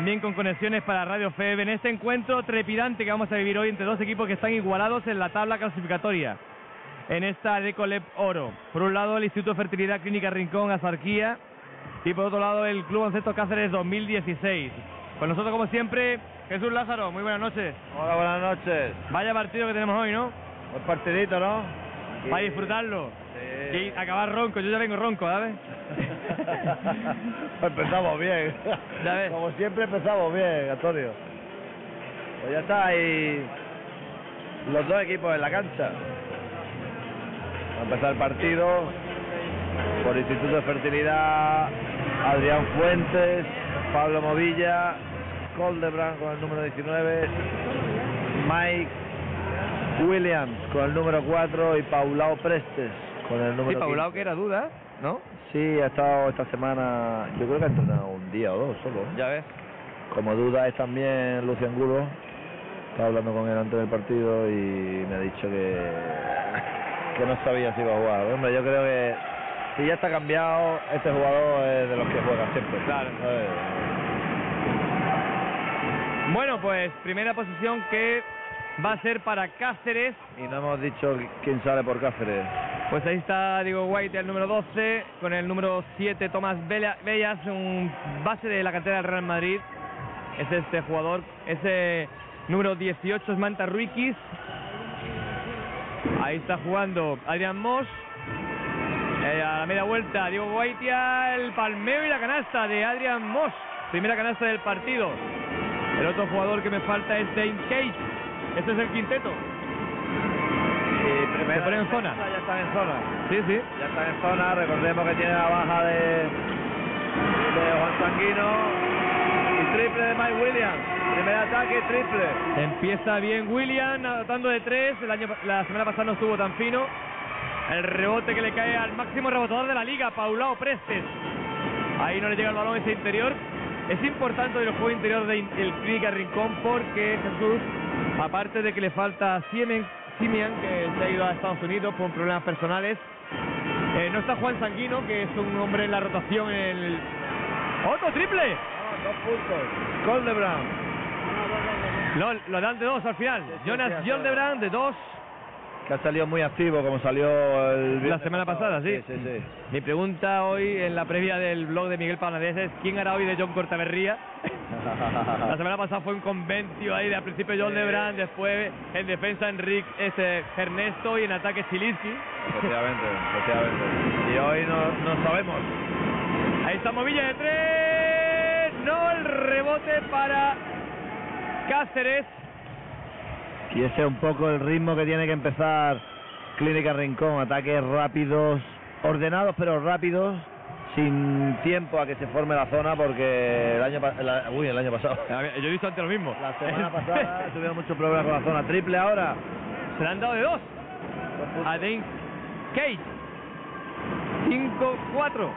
También con conexiones para Radio FEB en este encuentro trepidante que vamos a vivir hoy entre dos equipos que están igualados en la tabla clasificatoria. En esta Decolep Oro. Por un lado el Instituto de Fertilidad Clínica Rincón Azarquía y por otro lado el Club Oncesto Cáceres 2016. Con nosotros como siempre Jesús Lázaro, muy buenas noches. Hola, buenas noches. Vaya partido que tenemos hoy, ¿no? Buen partidito, ¿no? Para disfrutarlo. Sí. Y acabar ronco, yo ya vengo ronco, ¿sabes? Empezamos bien. Como siempre empezamos bien, Antonio. Pues ya está ahí los dos equipos en la cancha. Va a empezar el partido por Instituto de Fertilidad, Adrián Fuentes, Pablo Movilla, Coldebrand con el número 19, Mike Williams con el número 4 y Paulao Prestes con el número Sí, 15. Paulao que era duda, ¿no? Sí, ha estado esta semana, yo creo que ha entrenado un día o dos solo. Ya ves. Como duda es también Lucian Gulo. Estaba hablando con él antes del partido y me ha dicho que, que no sabía si iba a jugar. Hombre, yo creo que si ya está cambiado, este jugador es de los que juega siempre. Claro. ¿sabes? Bueno, pues primera posición que va a ser para Cáceres. Y no hemos dicho quién sale por Cáceres. Pues ahí está Diego White, el número 12, con el número 7 Tomás Bella- Bellas, un base de la cantera del Real Madrid. Es este jugador, ese número 18 es Manta Ruiquis. Ahí está jugando Adrián Moss. Eh, a la media vuelta Diego Guaitia, el palmeo y la canasta de Adrián Moss. Primera canasta del partido. El otro jugador que me falta es Dane Cage. Este es el quinteto. Y Se pone en zona. Ya están en zona. Sí, sí. Ya están en zona. Recordemos que tiene la baja de, de Juan Sanguino. Y triple de Mike Williams. Primer ataque, triple. Empieza bien William, anotando de tres. El año, la semana pasada no estuvo tan fino. El rebote que le cae al máximo rebotador de la liga, Paulao Prestes. Ahí no le llega el balón ese interior. Es importante el juego interior del Clínica Rincón porque Jesús, aparte de que le falta Siemen, Simian, que se ha ido a Estados Unidos por problemas personales, eh, no está Juan Sanguino, que es un hombre en la rotación en el... ¡Otro triple! Ah, dos puntos. Coldebrand. Lo, lo dan de dos al final. Sí, sí, Jonas sí, de dos. Que ha salido muy activo como salió el La semana pasado. pasada, sí. Sí, sí. Mi pregunta hoy en la previa del blog de Miguel Panadés es ¿quién hará hoy de John Cortaberría? La semana pasada fue un conventio ahí de al principio John. Lebrand, después en defensa Enrique ese Ernesto y en ataque Silinski. Efectivamente, efectivamente. Y hoy no, no sabemos. Ahí está Movilla de tres. No el rebote para Cáceres. Y ese es un poco el ritmo que tiene que empezar Clínica Rincón. Ataques rápidos, ordenados pero rápidos, sin tiempo a que se forme la zona porque el año, la- uy, el año pasado. Yo he visto antes lo mismo. La semana pasada tuvieron muchos problemas con la zona triple ahora. Se le han dado de dos. a Dane Cage. 5-4.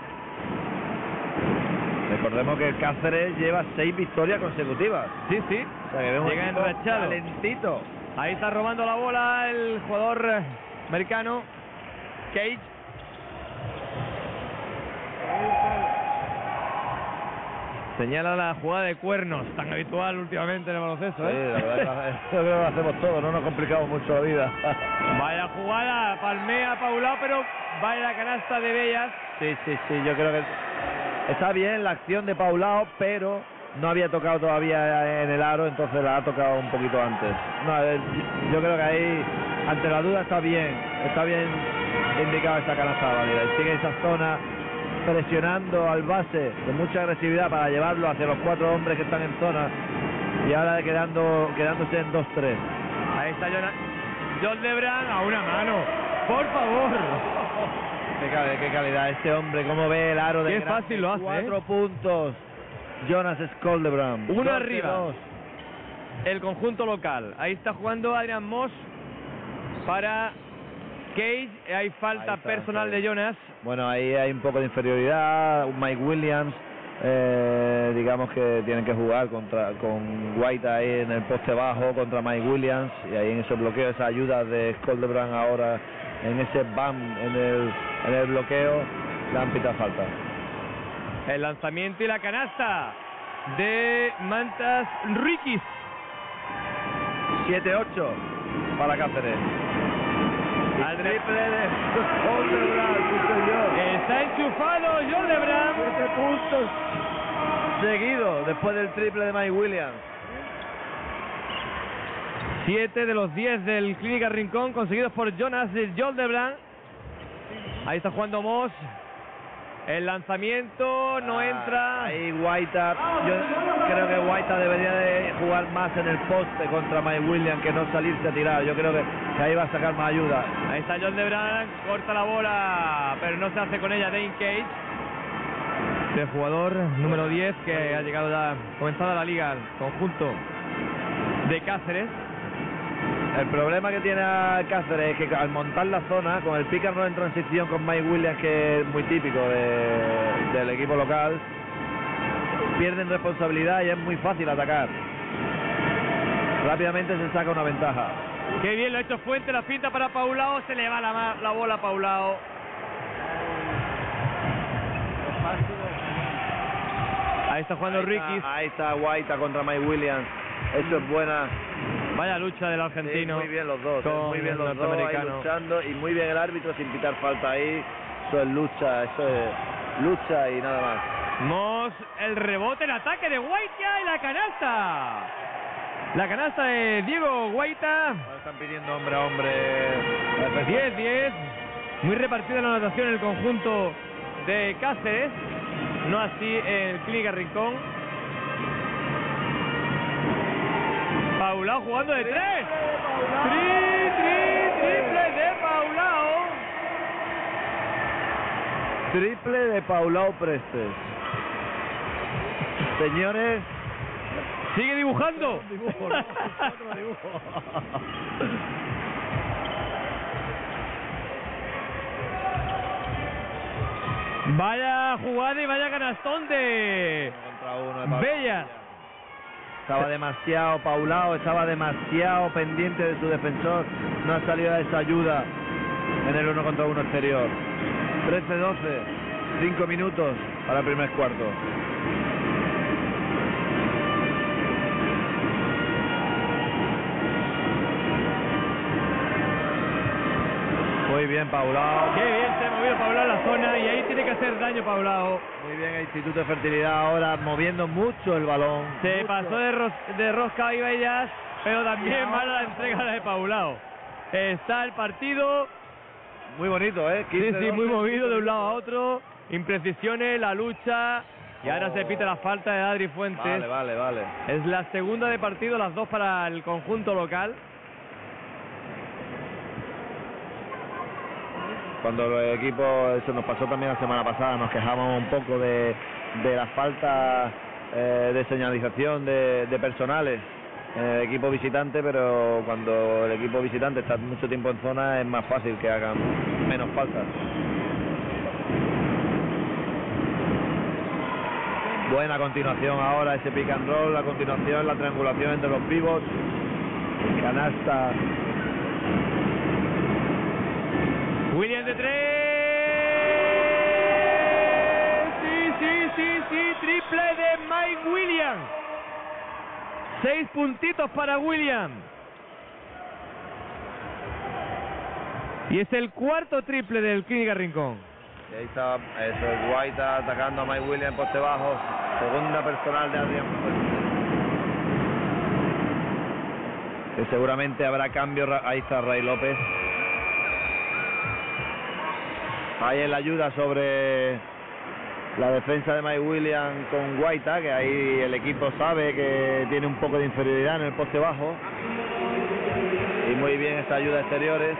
Recordemos que el Cáceres lleva seis victorias consecutivas. Sí, sí. O sea que vemos Llega enrachado. calentito. Ahí está robando la bola el jugador americano Cage. Señala la jugada de cuernos, tan habitual últimamente en el baloncesto, Sí, ¿eh? la verdad que lo hacemos todo, no nos complicamos mucho la vida. Vaya jugada, palmea Paulao, pero vaya la canasta de Bellas. Sí, sí, sí, yo creo que está bien la acción de Paulao, pero no había tocado todavía en el aro, entonces la ha tocado un poquito antes. No, yo creo que ahí, ante la duda, está bien, está bien indicada esa canasta válida. Y sigue esa zona presionando al base de mucha agresividad para llevarlo hacia los cuatro hombres que están en zona y ahora quedando, quedándose en 2-3. Ahí está. John Lebran a una mano. Por favor. Qué, cal- qué calidad este hombre, cómo ve el aro de Qué grande. fácil lo hace, Cuatro ¿eh? puntos. Jonas Skoldebrand. Uno arriba. dos. El conjunto local. Ahí está jugando Adrian Moss para Cage. Hay falta está, personal de. Jonas. Bueno, ahí hay un poco de inferioridad. Mike Williams, eh, digamos que tienen que jugar contra con White ahí en el poste bajo contra Mike Williams. Y ahí en ese bloqueo, esa ayuda de Skoldebrand ahora en ese BAM en el, en el bloqueo, le han pitado falta. El lanzamiento y la canasta. de Mantas Rikis. 7-8 para Cáceres. Al triple de sí señor. Está enchufado John Lebran. Siete puntos seguidos después del triple de Mike Williams. Siete de los 10 del Clínica Rincón conseguidos por Jonas Joldebran. Ahí está jugando Moss. El lanzamiento no Ah, entra. Ahí Guaita, yo creo que Guaita debería de jugar más en el poste contra Mike Williams que no salirse a tirar. Yo creo que, que ahí va a sacar más ayuda. Ahí está John Lebran, corta la bola, pero no se hace con ella Dane Cage. El jugador número 10 que ha llegado ya, comenzada la liga, conjunto de Cáceres. El problema que tiene Cáceres es que al montar la zona, con el pick and roll en transición con Mike Williams, que es muy típico de- del equipo local, pierden responsabilidad y es muy fácil atacar. Rápidamente se saca una ventaja. Qué bien lo ha hecho Fuente, la finta para Paulao, se le va la, bola a Paulao. Ahí está jugando Ahí Ricky. Ahí está Guaita contra Mike Williams. Eso es buena. Vaya lucha del Sí, argentino. muy bien los dos, eh, con muy bien el los dos ahí luchando y muy bien el árbitro sin pitar falta ahí. Eso es lucha, eso es lucha y nada más. Moss, el rebote, el ataque de Guaita y la canasta. La canasta de Diego Guaita. Están pidiendo hombre a hombre. 10-10. Muy repartida la anotación en el conjunto de Cáceres. No así en Clínica Rincón. Paulao jugando de tres. Tri, tri, triple de Paulao. Triple de Paulao Prestes. Señores, Sigue dibujando. Vaya jugada y vaya canastón de contra uno de. Bellas. Estaba demasiado Paulao, estaba demasiado pendiente de su defensor. No ha salido a esa ayuda en el uno contra uno exterior. 13-12, 5 minutos para el primer cuarto. Muy bien, Paulao. Qué bien se ha movido Paulao la zona y ahí tiene que hacer daño Paulao. Bien, el Instituto de Fertilidad ahora moviendo mucho el balón. Se Mucho. pasó de, ros- de rosca y Bellas, pero también mala la entrega de Paulao. Está el partido, Muy bonito, ¿eh? sí, 15, sí, muy 12. movido de un lado a otro, imprecisiones, la lucha y ahora Oh. se pita la falta de Adri Fuentes. Vale, vale, vale. Es la segunda de partido, las dos para el conjunto local. Cuando los equipos, eso nos pasó también la semana pasada, nos quejamos un poco de, de la falta eh, de señalización de, personales el equipo visitante, pero cuando el equipo visitante está mucho tiempo en zona es más fácil que hagan menos faltas. Buena continuación ahora ese pick and roll, la continuación, la triangulación entre los pivos, canasta Williams. Seis puntitos para William. Y es el cuarto triple del Clínica Rincón. Ahí está eso, es Guaita atacando a Mike Williams en poste bajo. Segunda personal de Adrián. Que seguramente habrá cambio. Ahí está Ray López. Ahí en la ayuda sobre la defensa de Mike Williams con Guaita, que ahí el equipo sabe que tiene un poco de inferioridad en el poste bajo. Y muy bien esta ayuda exteriores,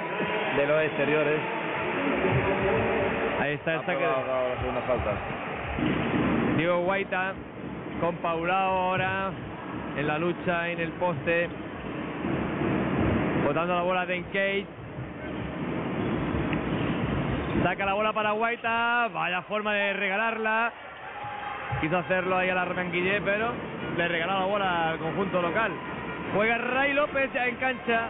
de los exteriores. Ahí está el saque. Diego Guaita con Paulao ahora en la lucha en el poste. Botando la bola de Encage. Saca la bola para Guaita. Vaya forma de regalarla. Quiso hacerlo ahí a la Remanguillé, pero le regaló la bola al conjunto local. Juega Ray López ya en cancha.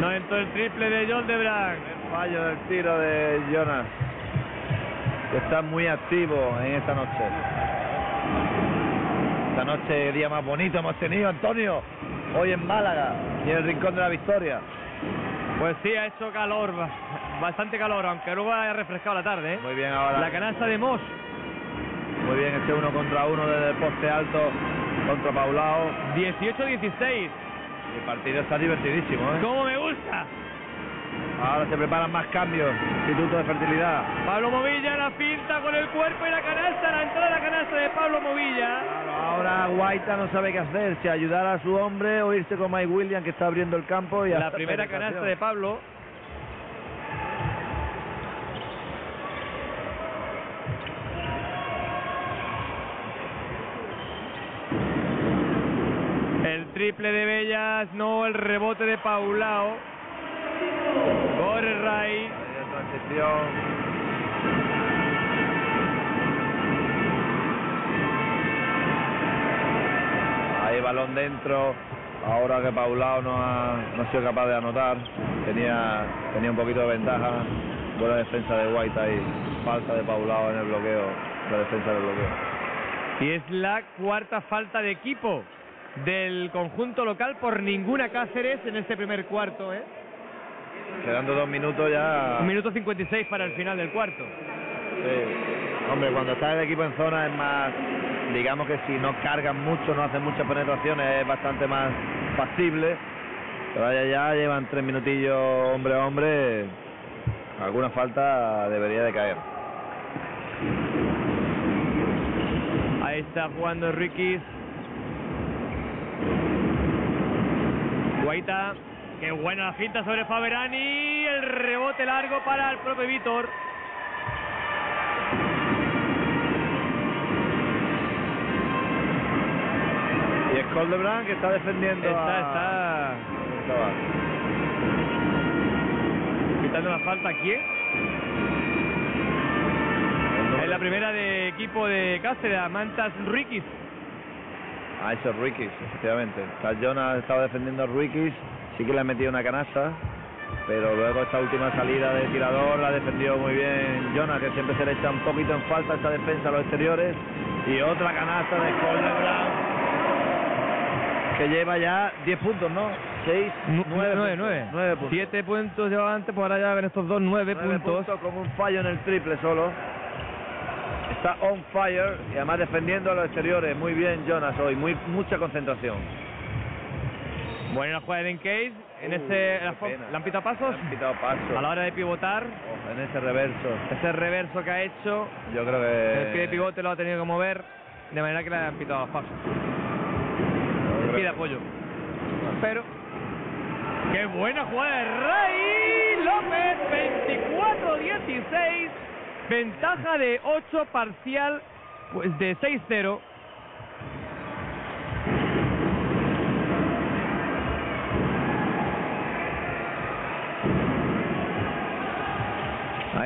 No entró el triple de John Debran. Fallo del tiro de Jonas, que está muy activo en esta noche. Esta noche, día más bonito hemos tenido, Antonio, hoy en Málaga y en el Rincón de la Victoria. Pues sí, ha hecho calor, ba- bastante calor, aunque luego haya refrescado la tarde. ¿eh? Muy bien ahora. La canasta de Moss, Muy bien este uno contra uno desde el poste alto contra Paulao. 18-16. El partido está divertidísimo, ¿eh? ¡Cómo me gusta! Ahora se preparan más cambios. Instituto de Fertilidad. Pablo Movilla la pinta con el cuerpo y la canasta, la entrada de la canasta de Pablo Movilla. Ahora Guaita no sabe qué hacer, si ayudar a su hombre o irse con Mike Williams que está abriendo el campo y La primera canasta de Pablo. El triple de Bellas, no el rebote de Paulao. Corre Ray. Ahí transición. Ahí balón dentro. Ahora que Paulao no ha, no ha sido capaz de anotar, tenía, tenía un poquito de ventaja. Buena defensa de Guaita y falta de Paulao en el bloqueo, la defensa del bloqueo. Y es la cuarta falta de equipo del conjunto local por ninguna Cáceres en este primer cuarto. ¿eh? Quedando dos minutos ya. Un minuto 56 para el final del cuarto. Sí. Hombre, cuando está el equipo en zona es más, digamos que si no cargan mucho, no hacen muchas penetraciones, es bastante más factible. Pero allá ya llevan tres minutillos hombre a hombre, alguna falta debería de caer. Ahí está jugando Rikis. Guaita. Qué buena la finta sobre Faberani. El rebote largo para el propio Víctor. Y es Coldebrand que está defendiendo Está, a... está Estaba. quitando la falta aquí. Es la primera de equipo de Cáceres, Mantas Rikis. Ah, eso es Rikis, efectivamente. Carl Jonas estaba defendiendo a Rikis, sí que le ha metido una canasta, pero luego esta última salida de tirador la defendió muy bien Jonas, que siempre se le echa un poquito en falta esta defensa a los exteriores. Y otra canasta de Coldebrand, que lleva ya 10 puntos, ¿no? 6, 9, 9, 9. 9 puntos. 7 puntos llevaba antes, pues ahora ya ven estos dos 9 Nueve puntos. con un fallo en el triple solo. Está on fire y además defendiendo a los exteriores. Muy bien Jonas hoy, muy mucha concentración. Buena jugada de Case en Uh, ese la. ¿le han pitado pasos Le han pitado pasos. a la hora de pivotar. Ojo, en ese reverso. Ese reverso que ha hecho, Yo creo el pie de que. pivote lo ha tenido que mover de manera que le han pitado los pasos. El pie de apoyo. Pero qué buena jugada de Ray López 24-16, ventaja de 8 parcial pues de 6-0.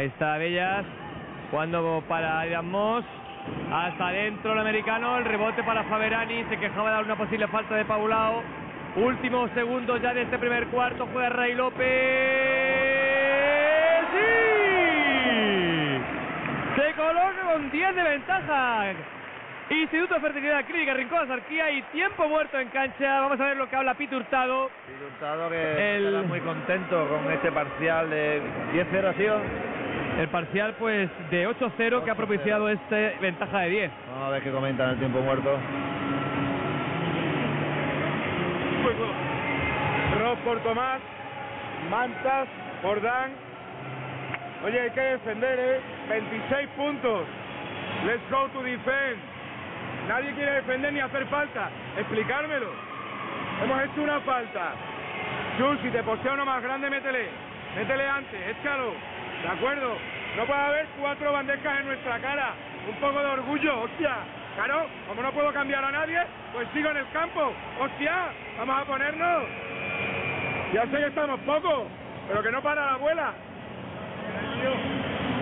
Ahí está Bellas, jugando para Adrián Moss. Hasta adentro el americano, el rebote para Faberani, se quejaba de una posible falta de Paulao. Últimos segundos ya de este primer cuarto, juega Ray López. ¡Sí! Se coloca con 10 de ventaja. Instituto de Fertilidad Clínica, Rincón Sarquía y tiempo muerto en cancha. Vamos a ver lo que habla Pito Hurtado. Sí, Hurtado que El- estará muy contento con este parcial de 10-0 ha sido. El parcial pues de 8-0 que ha propiciado este ventaja de 10. Vamos a ver qué comentan el tiempo muerto. Ross por Tomás, Mantas por Dan. Oye, hay que defender, ¿eh? 26 puntos. Let's go to defense. Nadie quiere defender ni hacer falta. Explicármelo. Hemos hecho una falta. Jun, si te postea uno más grande, métele. Métele antes, échalo. ¿De acuerdo? No puede haber cuatro bandejas en nuestra cara. Un poco de orgullo, hostia. Claro, como no puedo cambiar a nadie, pues sigo en el campo. Hostia, vamos a ponernos. Ya sé que estamos pocos, pero que no para la abuela.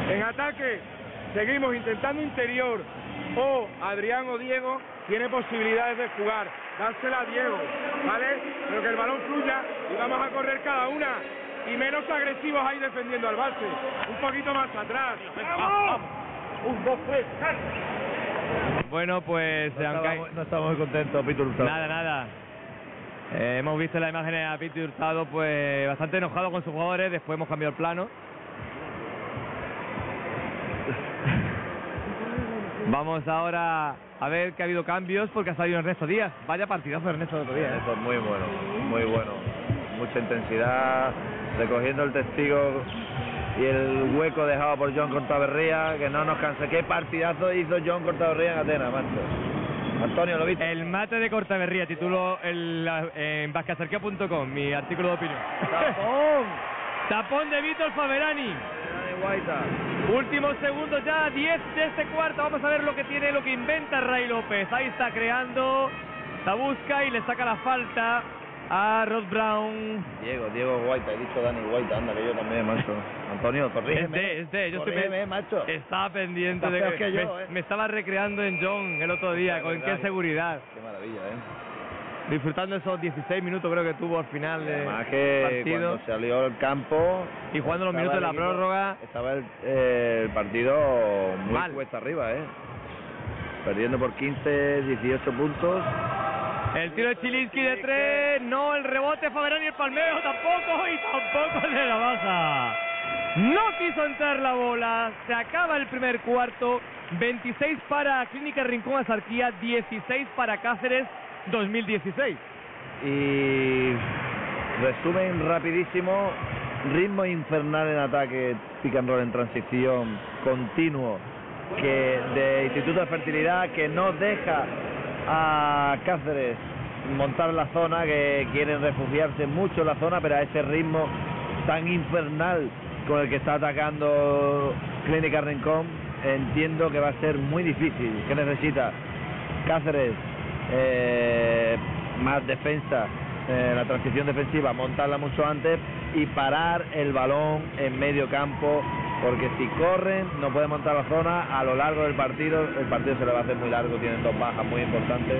En ataque, seguimos intentando interior. O Adrián o Diego tiene posibilidades de jugar. Dársela a Diego, ¿vale? Pero que el balón fluya y vamos a correr cada una. Y menos agresivos ahí defendiendo al base. Un poquito más atrás. ¡Vamos! Un, dos, tres, Bueno, pues No aunque estamos, no estamos muy contentos, Pito Hurtado. Nada, nada. Eh, hemos visto en la imagen a Piti Hurtado pues bastante enojado con sus jugadores, después hemos cambiado el plano. Vamos ahora a ver que ha habido cambios porque ha salido Ernesto Díaz. Vaya partidazo Ernesto el otro día. ¿eh? Eso es muy bueno, muy bueno. Mucha intensidad, recogiendo el testigo y el hueco dejado por John Cortaberría, que no nos canse. ¿Qué partidazo hizo John Cortaberría en Atenas, macho? Antonio, ¿lo viste? El mate de Cortaberría, titulo en, en mi artículo de opinión. ¡Tapón! Tapón de Víctor Guaita. Últimos segundos ya, 10 de este cuarto. Vamos a ver lo que tiene, lo que inventa Ray López. Ahí está creando, la busca y le saca la falta a Ross Brown. Diego, Diego Guaita, he dicho Dani Guaita, anda que yo también, macho. Antonio, corrígeme. de, es de, yo estoy Corrígeme, macho. Estaba pendiente Estás de que yo, me, ¿eh? me estaba recreando en John el otro día, Es con verdad. qué seguridad. Qué maravilla, ¿eh? Disfrutando esos 16 minutos creo que tuvo al final de que partido. cuando salió al campo... Y jugando los minutos de la prórroga. Estaba el, eh, el partido muy Mal. cuesta arriba, ¿eh? Perdiendo por 15, 18 puntos. El tiro de Chilinski de tres, no el rebote Faberani y el palmeo tampoco y tampoco de la baja. No quiso entrar la bola, se acaba el primer cuarto, 26 para Clínica Rincón Azarquía, 16 para Cáceres 2016. Y resumen rapidísimo, ritmo infernal en ataque, pick and roll en transición, continuo, que de Instituto de Fertilidad que no deja a Cáceres montar la zona, que quieren refugiarse mucho en la zona, pero a ese ritmo tan infernal con el que está atacando Clínica Rincón, entiendo que va a ser muy difícil. que necesita? Cáceres, eh, más defensa, eh, la transición defensiva, montarla mucho antes y parar el balón en medio campo, porque si corren, no pueden montar la zona, a lo largo del partido, el partido se le va a hacer muy largo, tienen dos bajas muy importantes,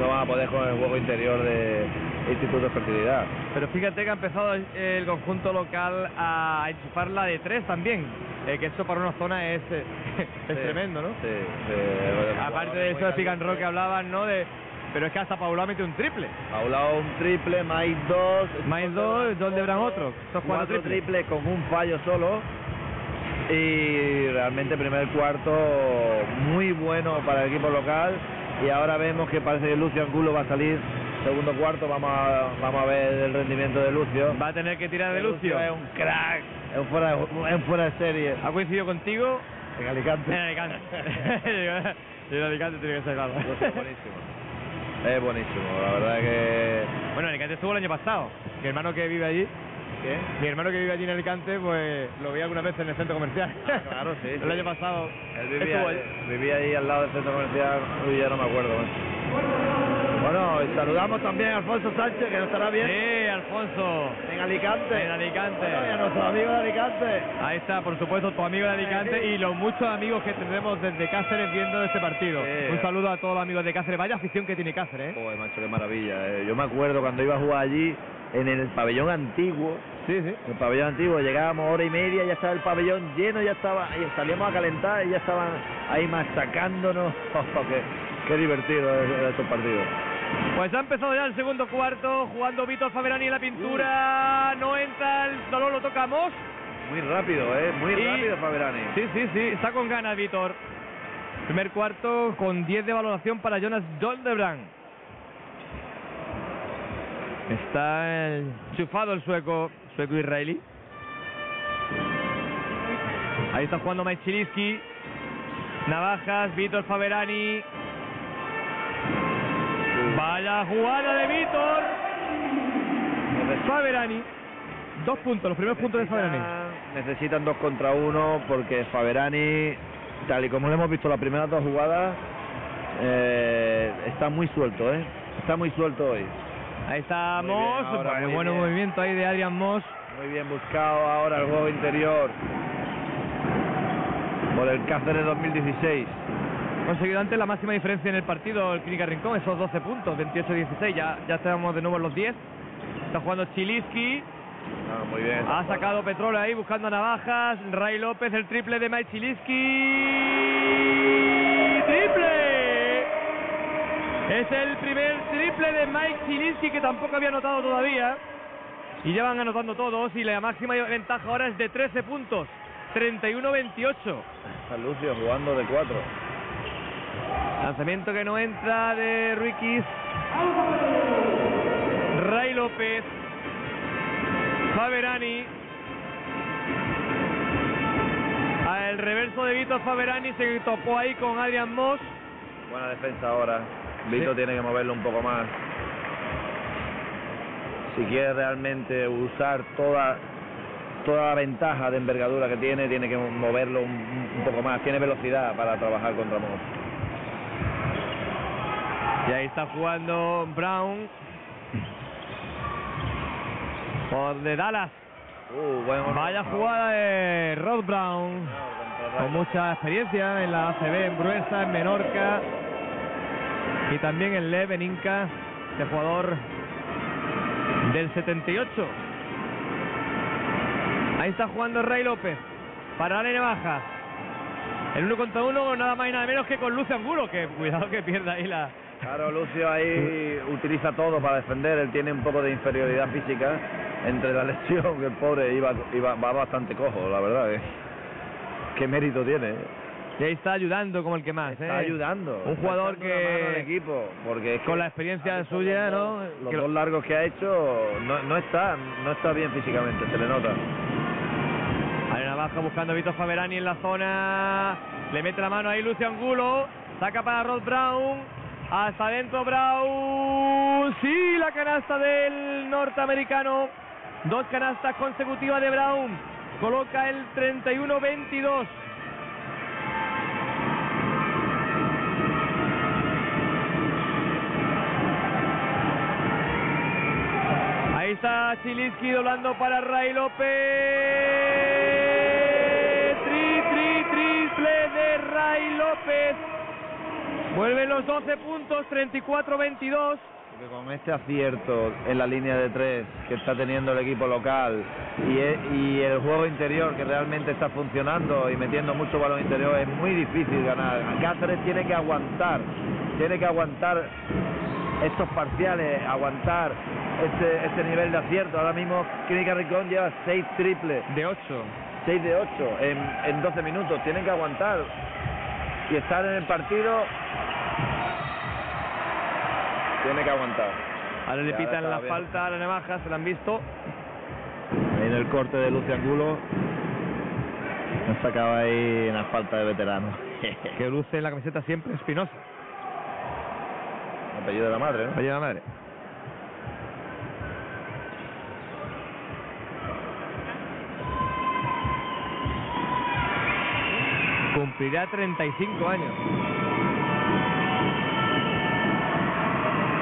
no van a poder con el juego interior de Instituto de Fertilidad. Pero fíjate que ha empezado el conjunto local a enchufarla de tres también, eh, que eso para una zona es, eh, es Sí, tremendo, ¿no? Sí, sí. Aparte de eso de pick and roll que hablaban, ¿no? De, pero es que hasta Paula ha metido un triple. Paula un triple, más dos. Más dos, John Debran otro. Estos cuatro cuatro triples. triples con un fallo solo. Y realmente primer cuarto muy bueno para el equipo local. Y ahora vemos que parece que Lucio Angulo va a salir. Segundo cuarto, vamos a, vamos a ver el rendimiento de Lucio. Va a tener que tirar de Lucio. es un crack, es un fuera, de- es fuera de serie. ¿Ha coincidido contigo? En Alicante. En Alicante. en Alicante tiene que ser claro. Lucio es buenísimo. Es buenísimo, la verdad que... Bueno, en Alicante estuvo el año pasado. Mi hermano que vive allí, ¿Qué? mi hermano que vive allí en Alicante, pues lo vi alguna vez en el centro comercial. Ah, claro, sí, El sí. año pasado Él vivía, allí. vivía ahí al lado del centro comercial, uy, ya no me acuerdo. macho. Bueno, y saludamos también a Alfonso Sánchez, que nos estará bien Sí, Alfonso. en Alicante. En Alicante. Bueno, y a nuestros amigos de Alicante. Ahí está, por supuesto, tu amigo de Alicante y los muchos amigos que tendremos desde Cáceres viendo este partido. Sí. Un saludo a todos los amigos de Cáceres. Vaya afición que tiene Cáceres, ¿eh? Joder, macho, qué maravilla. eh. Yo me acuerdo cuando iba a jugar allí, en el pabellón antiguo, Sí, sí. el pabellón antiguo, llegábamos hora y media, ya estaba el pabellón lleno, ya estaba, y salíamos a calentar y ya estaban ahí machacándonos. qué, qué divertido es- esos partidos. Pues ha empezado ya el segundo cuarto, jugando Víctor Faberani en la pintura. No entra, el dolor lo toca Moss. Muy rápido, ¿eh? Muy Y- rápido, Faberani. Sí, sí, sí, está con ganas Víctor. Primer cuarto con 10 de valoración para Jonas Doldebrand. Está enchufado el sueco, sueco israelí. Ahí está jugando Mike Chiliski. Navajas, Víctor Faberani. Vaya jugada de Víctor. Faberani. Dos puntos, los primeros puntos de Faberani. Necesitan dos contra uno porque Faberani, tal y como lo hemos visto las primeras dos jugadas, eh, está muy suelto, ¿eh? Está muy suelto hoy. Ahí está Muy Moss, bueno, muy buen bien. movimiento ahí de Adrian Moss. Muy bien buscado ahora el juego interior por el Cáceres 2016. Conseguido antes la máxima diferencia en el partido el Clínica Rincón, esos 12 puntos, 28-16, ya, ya estamos de nuevo en los 10. Está jugando Chiliski, Ah, muy bien. Ha sacado petróleo ahí buscando navajas. Ray López, el triple de Mike Chiliski. ¡Triple! Es el primer triple de Mike Chiliski que tampoco había anotado todavía. Y ya van anotando todos. Y la máxima ventaja ahora es de 13 puntos. 31-28. Está Lucio jugando de cuatro. Lanzamiento que no entra de Ruiquis. Ray López. Faberani. El reverso de Vito Faberani se topó ahí con Adrian Moss. Buena defensa ahora. Vito Sí. tiene que moverlo un poco más. Si quiere realmente usar toda toda la ventaja de envergadura que tiene, tiene que moverlo un, un poco más. Tiene velocidad para trabajar contra Moss. Y ahí está jugando Brown. Por de Dallas. Uh, Vaya jugada de Rod Brown. Con mucha experiencia en la ACB, en Bruesa, en Menorca. Y también en Lev, en Inca. Este jugador del 78. Ahí está jugando Ray López. Para darle baja. El uno contra uno, nada más y nada menos que con Lucio Angulo. Que cuidado que pierda ahí la. Claro, Lucio ahí utiliza todo para defender. Él tiene un poco de inferioridad física entre la lesión, que el pobre iba, iba va bastante cojo, la verdad. ¿eh? Qué mérito tiene. Y ahí está ayudando como el que más. Está ¿eh? ayudando. Un jugador que. equipo, porque con la experiencia suya, los ¿no? Los dos largos que ha hecho no, no está no está bien físicamente, se le nota. Hay una baja buscando a Vito Faberani en la zona. Le mete la mano ahí Lucio Angulo. Saca para Rod Brown. Hasta adentro Brown. Sí, la canasta del norteamericano. Dos canastas consecutivas de Brown. Coloca el 31-22. Está Chiliski doblando para Ray López. Tri, tri, triple de Ray López. Vuelven los 12 puntos, 34-22. Porque con este acierto en la línea de tres que está teniendo el equipo local y, e- y el juego interior que realmente está funcionando y metiendo mucho balón interior es muy difícil ganar. Cáceres tiene que aguantar, tiene que aguantar estos parciales, aguantar este, este nivel de acierto. Ahora mismo Clínica Rincón lleva seis triples, De 8. 6 de 8 en, en 12 minutos. Tienen que aguantar y estar en el partido. Tiene que aguantar. Ahora le pitan la bien. falta a la navaja, se la han visto. En el corte de Lucio Angulo. Han sacado ahí una falta de veterano. Que luce en la camiseta siempre Espinosa. Apellido de la madre, ¿no? Oye, la madre. Cumplirá 35 años.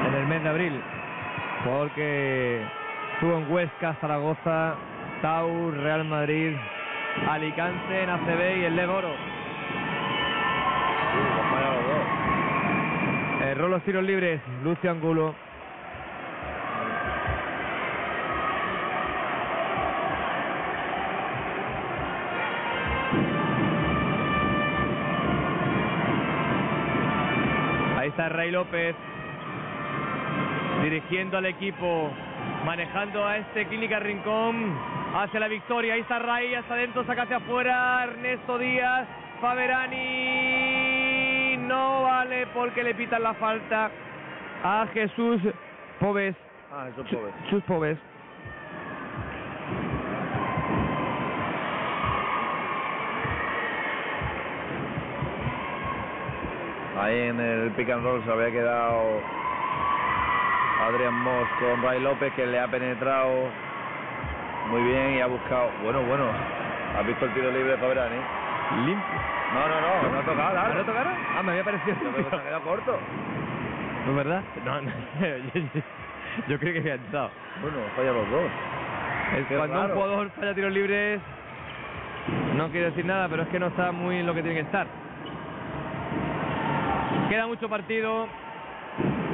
En el mes de abril. Jugador que estuvo en Huesca, Zaragoza, Tau, Real Madrid, Alicante en ACB y el Leg Oro. Erró los tiros libres, Lucio Angulo. Está Ray López dirigiendo al equipo, manejando a este Clínica Rincón hacia la victoria. Ahí está Ray, hasta adentro, saca hacia afuera Ernesto Díaz, Faberani. No vale porque le pitan la falta a Jesús Pobes. Ah, Chu- pobre. Chus Pobes. Ahí en el pick and roll se había quedado Adrián Moss con Ray López que le ha penetrado muy bien y ha buscado. Bueno, bueno. ¿Has visto el tiro libre de Fabrani? Limpio. No, no, no, no ha tocado nada. ¿No tocaron? Ah, me había parecido. Creo que se ha quedado corto. ¿No es verdad? No, no. yo, yo- yo creo que había entrado. Bueno, falla los dos. Es Qué cuando raro. un jugador falla tiros libres, no quiero decir nada, pero es que no está muy en lo que tiene que estar. Queda mucho partido.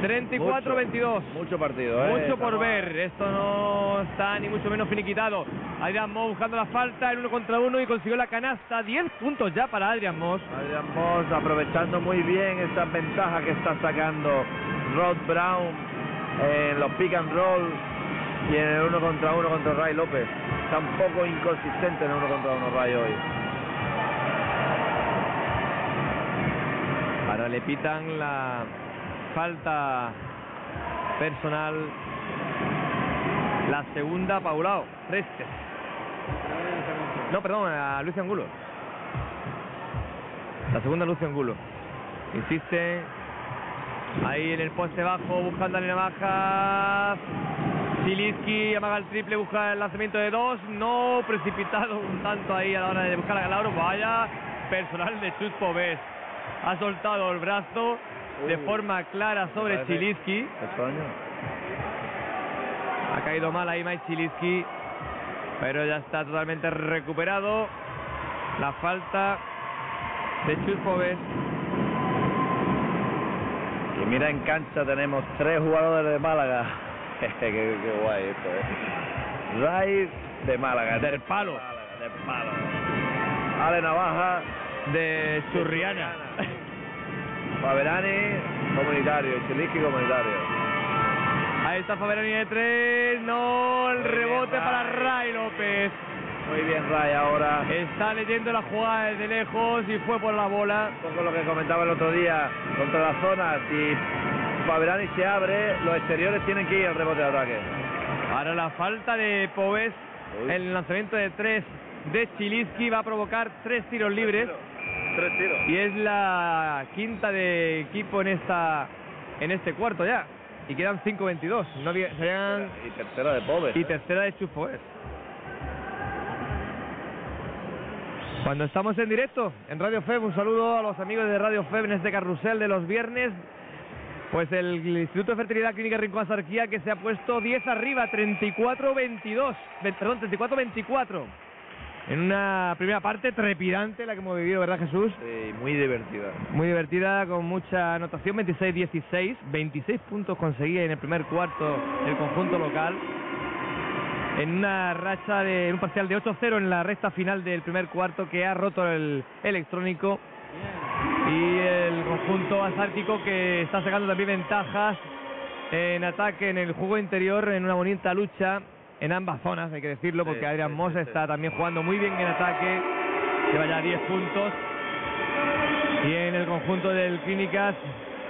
34-22. Mucho partido, ¿eh? Mucho por ver, esto no está ni mucho menos finiquitado. Adrián Moss buscando la falta, el uno contra uno y consiguió la canasta. 10 puntos ya para Adrián Moss. Adrian Moss aprovechando muy bien esa ventaja que está sacando Rod Brown en los pick and roll y en el uno contra uno contra Ray López. Está un poco inconsistente en el uno contra uno Ray hoy. Ahora le pitan la falta personal. La segunda Paulao, Prestes. No, perdón, a Lucio Angulo. La segunda a Lucio Angulo. Insiste. Ahí en el poste bajo, buscando la navaja. Zielinski amaga el triple, busca el lanzamiento de dos. No precipitado un tanto ahí a la hora de buscar a Galabro. Vaya personal de Chus. Ha soltado el brazo de forma clara sobre. Extraño. Ha caído mal ahí Mike Chiliski, pero ya está totalmente recuperado. La falta de Chus Pobés. Y mira en cancha tenemos tres jugadores de Málaga. qué, qué guay esto, ¿eh? Ray de Málaga. Del palo. Málaga, del palo. Ale Navaja. De Churriana. Faberani comunitario. Chiliski comunitario. Ahí está Faberani de tres. No, el Muy bien, rebote para Ray. López. Muy bien Ray ahora. Está leyendo la jugada desde lejos y fue por la bola. Un poco lo que comentaba el otro día contra la zona. Si Faberani se abre, los exteriores tienen que ir al rebote de ataque. Ahora la falta de Pobés. Uy. El lanzamiento de tres de Chiliski va a provocar tres tiros libres. Tres tiros. Y es la quinta de equipo en esta en este cuarto ya. Y quedan 5-22. No serían- Y tercera de Pobre. y tercera de Chufoes. Cuando estamos en directo en Radio FEB, un saludo a los amigos de Radio FEB en este carrusel de los viernes. Pues el Instituto de Fertilidad Clínica Rincón Sarquía que se ha puesto 10 arriba, 34-22, ve- perdón, 34-24. En una primera parte trepidante la que hemos vivido, ¿verdad Jesús? Sí, muy divertida. Muy divertida, con mucha anotación, 26-16, 26 puntos conseguía en el primer cuarto el conjunto local. En una racha de en un parcial de 8-0 en la recta final del primer cuarto que ha roto el electrónico. Y el conjunto asártico que está sacando también ventajas en ataque en el juego interior en una bonita lucha en ambas zonas, hay que decirlo, porque Adrián sí, Moss sí, sí. está también jugando muy bien en ataque, lleva ya 10 puntos. Y en el conjunto del Clínicas,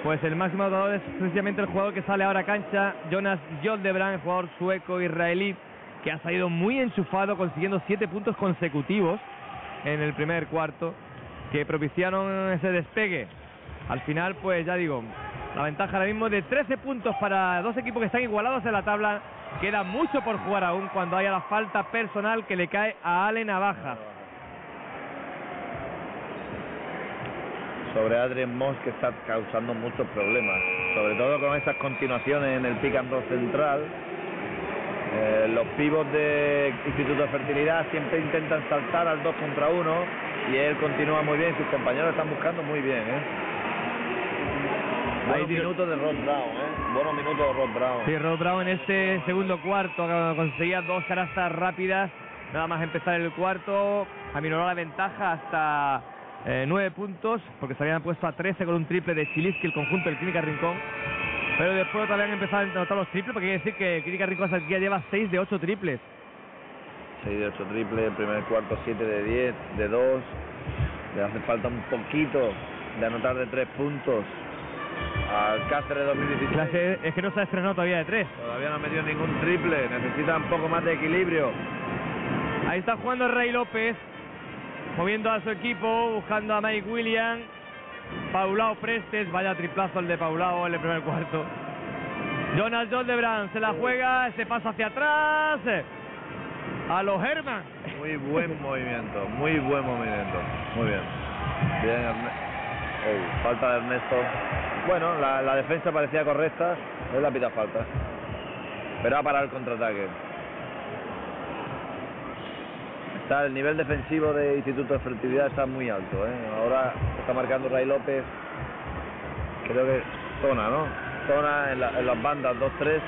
pues el máximo anotador es precisamente el jugador que sale ahora a cancha, Jonas Joldebrand, jugador sueco-israelí, que ha salido muy enchufado, consiguiendo 7 puntos consecutivos en el primer cuarto, que propiciaron ese despegue. Al final, pues ya digo, la ventaja ahora mismo de 13 puntos para dos equipos que están igualados en la tabla. Queda mucho por jugar aún cuando haya la falta personal que le cae a Ale Navaja. Sobre Adrien Moss que está causando muchos problemas. Sobre todo con esas continuaciones en el pick and roll central. Eh, los pivos de Instituto de Fertilidad siempre intentan saltar al 2 contra 1 y él continúa muy bien. Sus compañeros están buscando muy bien. ¿eh? Tiro- minutos de Rod Brown. ¿eh? Buenos minutos Rod Brown. Sí, Rod Brown en este segundo cuarto conseguía dos canastas rápidas. Nada más empezar el cuarto, aminoró la ventaja hasta eh, nueve puntos, porque se habían puesto a 13 con un triple de Chiliski, el conjunto del Clínica Rincón. Pero después vez han empezado a anotar los triples, porque quiere decir que Clínica Rincón ya lleva 6 de 8 triples. 6 de 8 triple, primer cuarto 7 de 10, de 2. Le hace falta un poquito de anotar de 3 puntos al Cáceres 2016. Clase, es que no se ha estrenado todavía de 3. Todavía no ha metido ningún triple, necesita un poco más de equilibrio. Ahí está jugando Rey López, moviendo a su equipo, buscando a Mike Williams. Paulao Prestes, vaya triplazo el de Paulao en el primer cuarto. Jonas Joldebrand se la juega, se pasa hacia atrás. A los Herman. Muy buen movimiento, muy buen movimiento. Muy bien. Bien, Oh, falta de Ernesto. Bueno, la, defensa parecía correcta, es la pita falta. Pero va a parar el contraataque. Está el nivel defensivo de Instituto de Fertilidad está muy alto, ¿eh? Ahora está marcando Ray López. Creo que zona, ¿no? zona, en, la- en las bandas 2-3.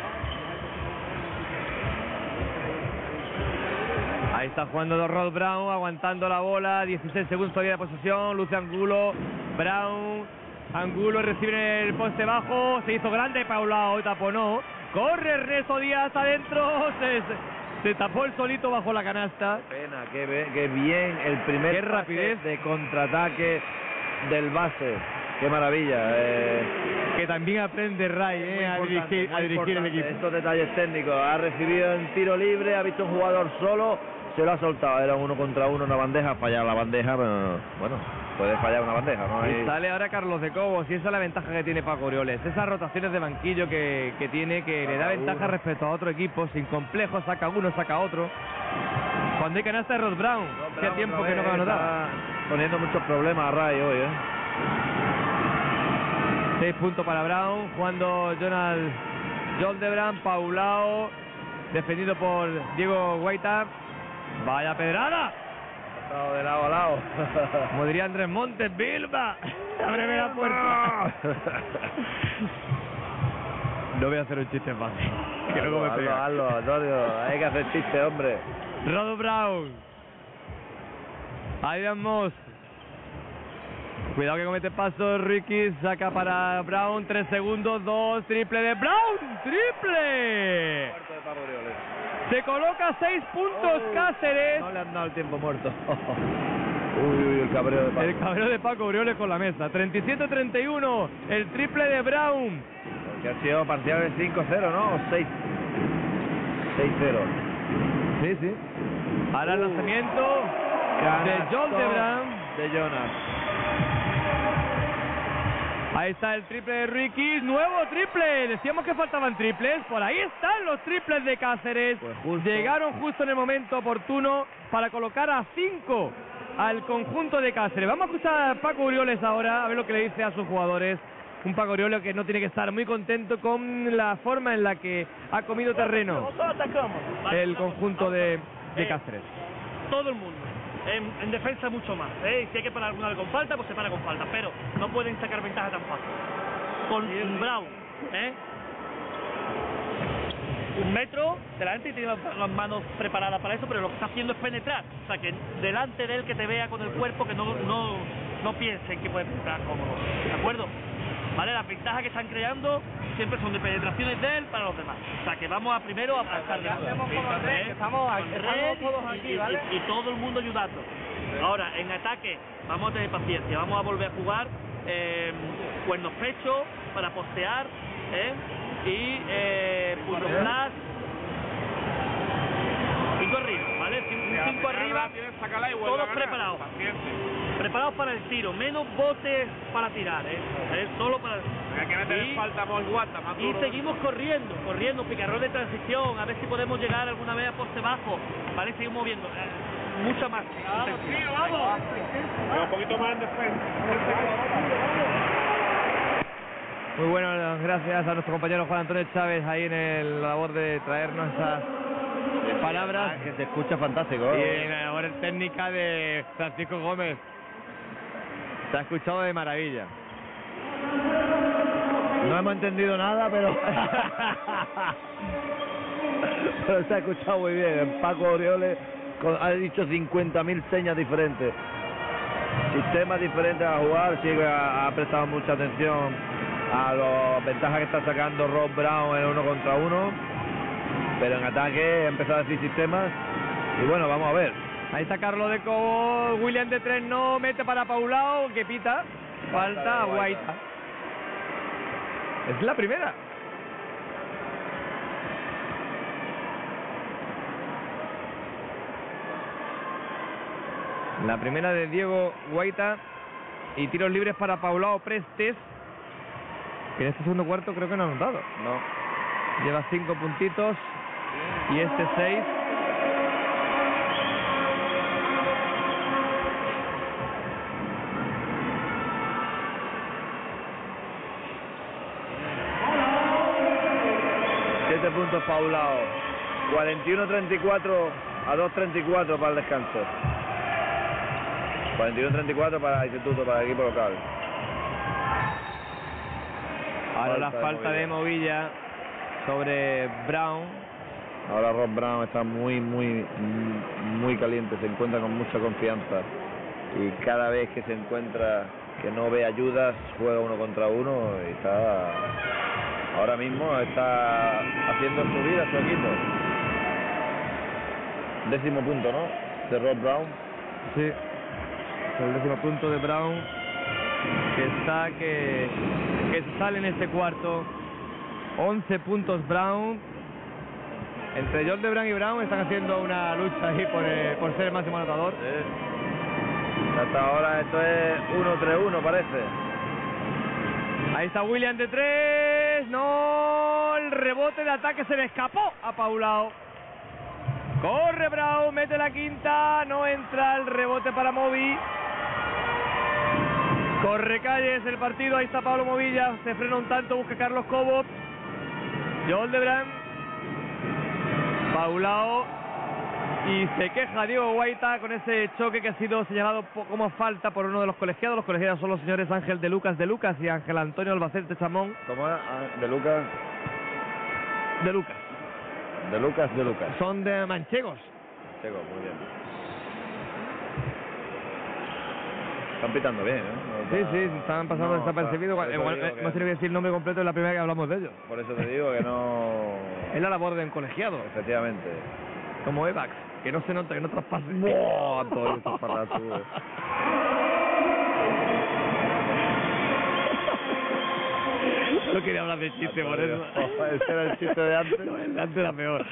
Ahí está jugando Rod Brown, aguantando la bola, 16 segundos todavía de posesión, luce Angulo, Brown, Angulo recibe el poste bajo, se hizo grande, Paulao taponó, corre Ernesto Díaz adentro, se, se tapó el solito bajo la canasta. Pena, qué, qué bien el primer Qué rapidez. de contraataque del base. Qué maravilla. eh, Que también aprende Ray eh, a dirigir, a dirigir el equipo. Estos detalles técnicos. Ha recibido en tiro libre, ha visto un jugador solo, se lo ha soltado. Era uno contra uno, una bandeja, ha fallado la bandeja, pero bueno, puede fallar una bandeja, ¿no? Y sale ahora Carlos de Cobos y esa es la ventaja que tiene Paco Orioles. Esas rotaciones de banquillo que, que tiene, que le da Saca ventaja uno. respecto a otro equipo, sin complejo, saca uno, saca otro. Cuando hay canasta de Rod Brown, Brown hacía tiempo que no me anotaba. está Poniendo muchos problemas a Ray hoy, ¿eh? Seis puntos para Brown, jugando Jonal Joldebran, Paulao, defendido por Diego Guaita. Vaya pedrada, Ha estado de lado a lado. como diría Andrés Montes, Bilba. Ábreme la puerta. No voy a hacer un chiste fácil. Que luego me hazlo, pega. hazlo, Antonio. Hay que hacer chiste, hombre. Rod Brown. Aidan Moss. Cuidado que comete paso Ricky. Saca para Brown. Tres segundos. Dos. Triple de Brown. Triple. Se coloca seis puntos Oh, Cáceres. No le han dado el tiempo muerto. uy, uy, el cabreo de Pablo. El cabrero de Paco Orioles con la mesa. 37-31. El triple de Brown. Que ha sido parcial de 5-0, ¿no? O 6. 6-0. Sí, sí. Ahora el Uh. lanzamiento de John de Brown. De Jonas. Ahí está el triple de Ricky, nuevo triple. Decíamos que faltaban triples. Por ahí están los triples de Cáceres. Pues justo. Llegaron justo en el momento oportuno para colocar a cinco al conjunto de Cáceres. Vamos a escuchar a Paco Urioles ahora, a ver lo que le dice a sus jugadores. Un Paco Urioles que no tiene que estar muy contento con la forma en la que ha comido terreno el conjunto de, de Eh, Cáceres. todo el mundo. En, en defensa mucho más. ¿eh? Si hay que parar alguna vez con falta, pues se para con falta. Pero no pueden sacar ventaja tan fácil. Con un Brown, ¿eh? Un metro delante y tiene las- manos preparadas para eso, pero lo que está haciendo es penetrar. O sea, que delante de él que te vea con el cuerpo, que no, no, no piense en que puede penetrar cómodo. ¿De acuerdo? ¿Vale? Las ventajas que están creando siempre son de penetraciones de él para los demás. O sea, que vamos a primero a pasar de ¿Eh? estamos Con red y- y- y- y todo el mundo ayudando. Ahora, en ataque, vamos a tener paciencia, vamos a volver a jugar eh, cuernos pecho para postear ¿eh? y eh, punto flash. Cinco arriba, ¿vale? Cin- Cinco arriba, todos preparados. Preparados para el tiro, menos botes para tirar, ¿eh? Solo para... Y- y seguimos corriendo, corriendo, picarrón de transición, a ver si podemos llegar alguna vez a poste bajo, ¿vale? Seguimos moviendo. eh, mucha más. intensidad. Un poquito más en defensa. Muy bueno, gracias a nuestro compañero Juan Antonio Chávez ahí en el labor de traernos esas palabras. Ah, que se escucha fantástico. Y en la labor técnica de Francisco Gómez. Se ha escuchado de maravilla. No hemos entendido nada, pero. pero se ha escuchado muy bien. Paco Orioles ha dicho 50.000 señas diferentes. Sistemas diferentes a jugar. Sí, ha prestado mucha atención a las ventajas que está sacando Rob Brown en uno contra uno. Pero en ataque ha empezado a decir sistemas. Y bueno, vamos a ver. Ahí está Carlos de Cobo, William de tres no, mete para Paulao, que pita. Falta a Guaita. Es la primera. La primera de Diego Guaita y tiros libres para Paulao Prestes, que en este segundo cuarto creo que no ha anotado. No. Lleva cinco puntitos y este seis. Puntos Paulao. 41-34 a 2-34 para el descanso. 41-34 para el instituto, para el equipo local. Ahora la falta de Movilla sobre Brown. Ahora Rob Brown está muy, muy, muy caliente, se encuentra con mucha confianza y cada vez que se encuentra que no ve ayudas, juega uno contra uno y está ahora mismo está haciendo subir a su equipo. Décimo punto, ¿no? De Rob Brown. Sí, el décimo punto de Brown que está que, que sale en este cuarto. 11 puntos Brown. Entre John de Brown y Brown están haciendo una lucha ahí por, eh, por ser el máximo anotador. Hasta ahora esto es 1-3-1 parece. Ahí está William de 3. No, el rebote de ataque se le escapó a Paulao. Corre Brown, mete la quinta, no entra el rebote para Movi. Corre calles el partido, ahí está Pablo Movilla, se frena un tanto, busca Carlos Cobo. Joel Debran. Paulao. Y se queja Diego Guaita con ese choque que ha sido señalado como falta por uno de los colegiados. Los colegiados son los señores Ángel de Lucas de Lucas y Ángel Antonio Albacete Chamón. ¿Cómo es? Ah, ¿De Lucas? De Lucas. De Lucas, de Lucas. Son de manchegos. Manchegos, muy bien. Están pitando bien, ¿eh? Sí, sí, están pasando No, desapercibidos. está- Igual, eh, digo hemos que- tenido que decir el nombre completo, es la primera vez que hablamos de ellos. Por eso te digo que no... Es la labor de un colegiado, Efectivamente. como Evax, que no se nota, que no traspase. ¡Buah! Antonio, esto es para tú, eh. No quería hablar de chiste, por eso. Ese era el chiste de antes. No, el de antes era peor.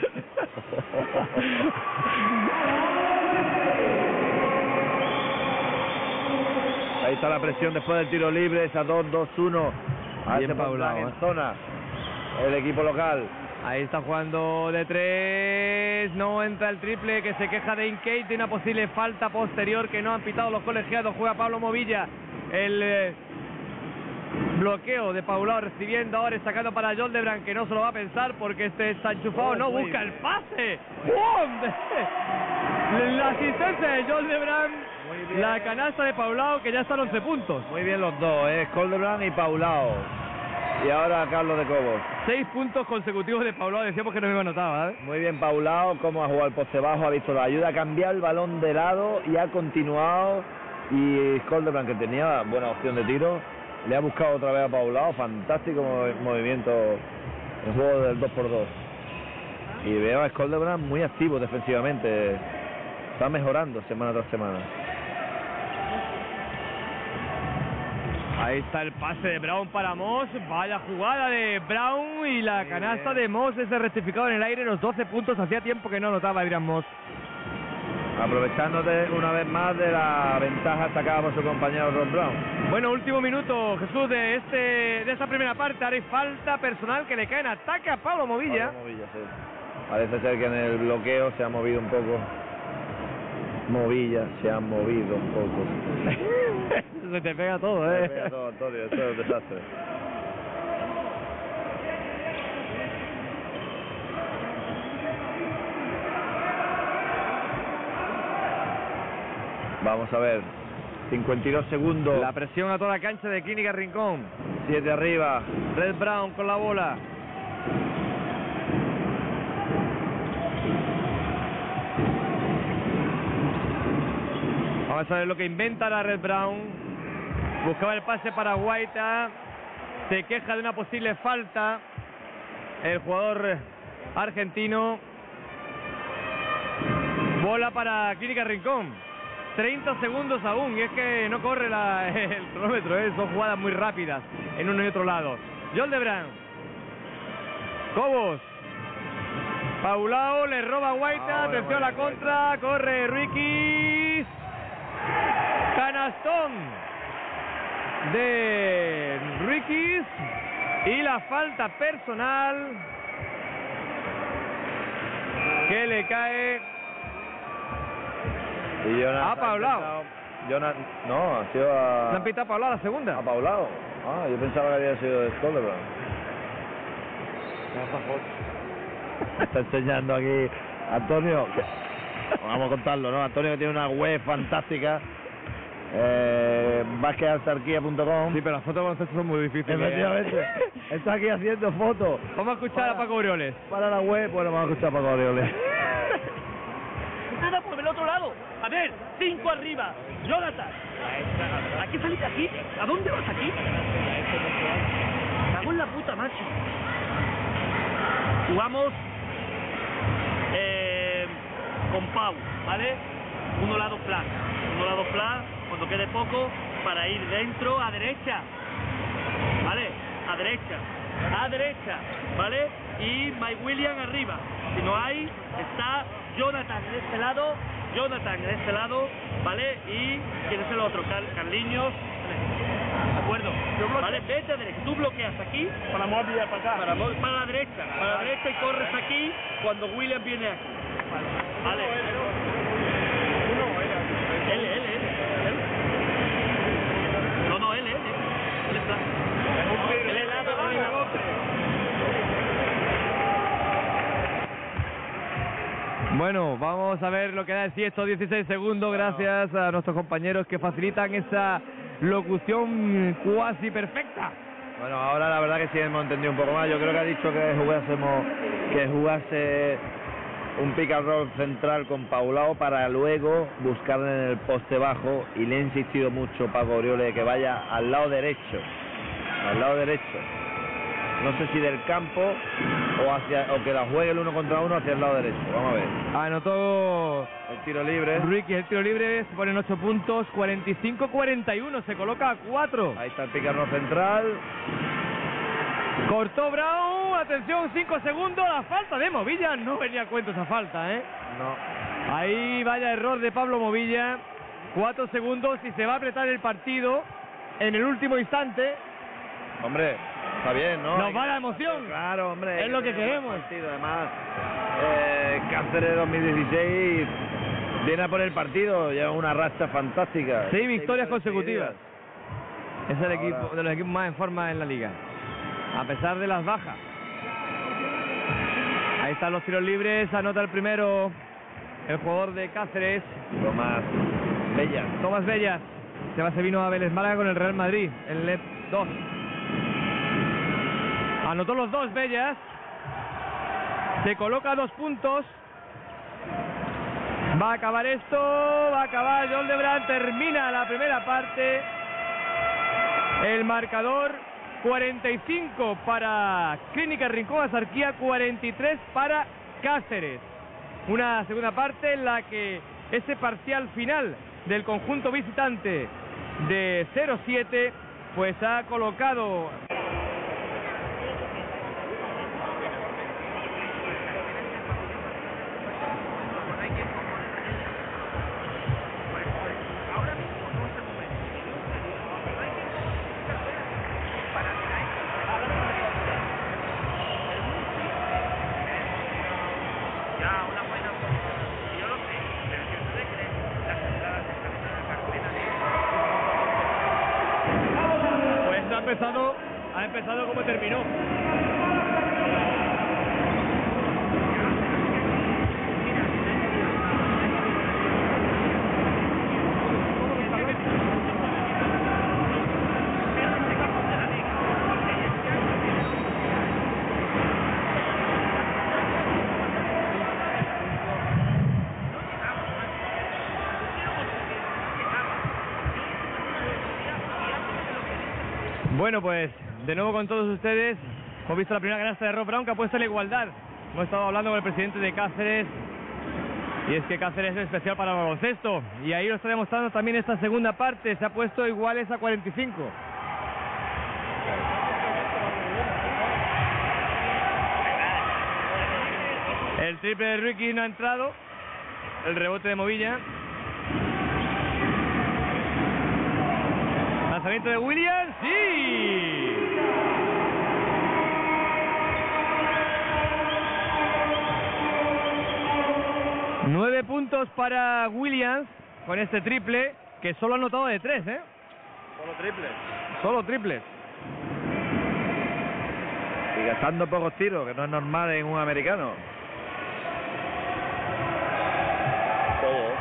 Ahí está la presión después del tiro libre, esa 2-2-1. Ahí Bien pondrán Paulao, en eh. zona el equipo local. Ahí está jugando de tres, no entra el triple que se queja de Inkate de una posible falta posterior que no han pitado los colegiados, juega Pablo Movilla, el eh, bloqueo de Paulao recibiendo ahora sacando para John Debran que no se lo va a pensar porque este está enchufado, Oh, no busca bien. el pase, ¡Bum! la asistencia de John Debran, Muy bien. la canasta de Paulao que ya están 11 puntos. Muy bien los dos, ¿eh? Coldebrand y Paulao. Y ahora Carlos de Cobos. Seis puntos consecutivos de Paulao, decíamos que no me iba a notar, ¿eh? Muy bien Paulao, cómo ha jugado el poste bajo, ha visto la ayuda, ha cambiado el balón de lado y ha continuado. Y Coldebrand, que tenía buena opción de tiro, le ha buscado otra vez a Paulao. Fantástico movi- movimiento en juego del 2x2. Y veo a Coldebrand muy activo defensivamente. Está mejorando semana tras semana. Ahí está el pase de Brown para Moss. Vaya jugada de Brown y la canasta de Moss. Ese rectificado en el aire. Los 12 puntos. Hacía tiempo que no notaba Adrián Moss. Aprovechando de, una vez más de la ventaja sacada por su compañero Rob Brown. Bueno, último minuto, Jesús, de este de esta primera parte. Ahora hay falta personal que le cae en ataque a Pablo Movilla. Pablo Movilla, sí. Parece ser que en el bloqueo se ha movido un poco. Movilla se ha movido un poco. Se te pega todo, ¿eh? pega todo, Antonio, esto es un desastre. Vamos a ver. 52 segundos. La presión a toda cancha de Clínica Rincón. 7 arriba. Red Brown con la bola. Vamos a ver lo que inventa la Red Brown. Buscaba el pase para Guaita. Se queja de una posible falta. El jugador argentino. Bola para Clínica Rincón. 30 segundos aún. Y es que no corre la- el cronómetro. ¿eh? Son jugadas muy rápidas en uno y otro lado. Joel de Brand. Cobos. Paulao le roba a Guaita. Ah, bueno, Atención a la contra. Corre Ricky. Canastón de Ricky. Y la falta personal que le cae Y Jonas Ah, Paulao. Jonas, no, ha sido a, Le han pitado a Paulao la segunda. a Paulao. Ah, yo pensaba que había sido de Skoldebrand. Me está enseñando aquí Antonio. Vamos a contarlo, ¿no? Antonio que tiene una web fantástica Eh. Sí, pero las fotos con son muy difíciles. Efectivamente. Está aquí haciendo fotos. Vamos a escuchar a Paco Orioles. Para la web, bueno, vamos a escuchar a Paco Orioles. Nada por el otro lado. A ver, cinco arriba. Jonathan. ¿A qué saliste aquí? ¿A dónde vas aquí? Cago en la puta, macho. Jugamos eh, con Pau, ¿vale? Uno lado plan. Uno lado plan, cuando quede poco, para ir dentro a derecha. ¿Vale? A derecha. A derecha. ¿Vale? Y Mike William arriba. Si no hay, está Jonathan en este lado, Jonathan en este lado, ¿vale? Y ¿quién es el otro? Car Carliños. ¿De acuerdo? Vale, vete a derecha. Tú bloqueas aquí. Para Mobi para acá. Para, para la derecha. Para la derecha y corres aquí cuando William viene aquí. Vale. Él, él, él. él. No, no, él, él. él. Él es plan. Él es lado, él es lado. Bueno, vamos a ver lo que da el sí estos 16 segundos gracias a nuestros compañeros que facilitan esa locución cuasi perfecta. Bueno, ahora la verdad que sí hemos entendido un poco más. Yo creo que ha dicho que jugásemos, que jugase un pick and roll central con Paulao para luego buscar en el poste bajo y le ha insistido mucho Paco Oriole que vaya al lado derecho, al lado derecho. No sé si del campo o hacia o que la juegue el uno contra uno hacia el lado derecho. Vamos a ver. Anotó El tiro libre. Ricky el tiro libre, se ponen 8 puntos, 45-41, se coloca a 4. Ahí está el roll central. Cortó Brown, atención, 5 segundos, la falta de Movilla, no venía a cuento esa falta, ¿eh? No. Ahí vaya error de Pablo Movilla, 4 segundos y se va a apretar el partido en el último instante. Hombre, está bien, ¿no? Nos va la emoción. Claro, hombre. Es lo que queremos. partido. Además, eh, Cáceres 2016 viene a por el partido, lleva una racha fantástica. Seis victorias consecutivas. Es el Ahora- equipo de los equipos más en forma en la liga. A pesar de las bajas. Ahí están los tiros libres, anota el primero el jugador de Cáceres, Tomás Bella. Tomás Bellas. Se va se vino a Vélez Málaga con el Real Madrid, el LEP 2. Anotó los dos Bellas. Se coloca dos puntos. Va a acabar esto, va a acabar John Debran, termina la primera parte. El marcador 45 para Clínica Rincón Azarquía, 43 para Cáceres. Una segunda parte en la que ese parcial final del conjunto visitante de 0-7 pues ha colocado ha empezado, ha empezado como terminó. Bueno, pues de nuevo con todos ustedes. Hemos visto la primera canasta de Rob Brown que ha puesto la igualdad. Hemos estado hablando con el presidente de Cáceres. Y es que Cáceres es especial para baloncesto. Y ahí lo está demostrando también esta segunda parte. Se ha puesto iguales a 45. El triple de Ricky no ha entrado. El rebote de Movilla. Lanzamiento de Williams, sí. Nueve puntos para Williams con este triple que solo ha anotado de tres, ¿eh? Solo triple. Solo triples. Y gastando pocos tiros, que no es normal en un americano. Todo.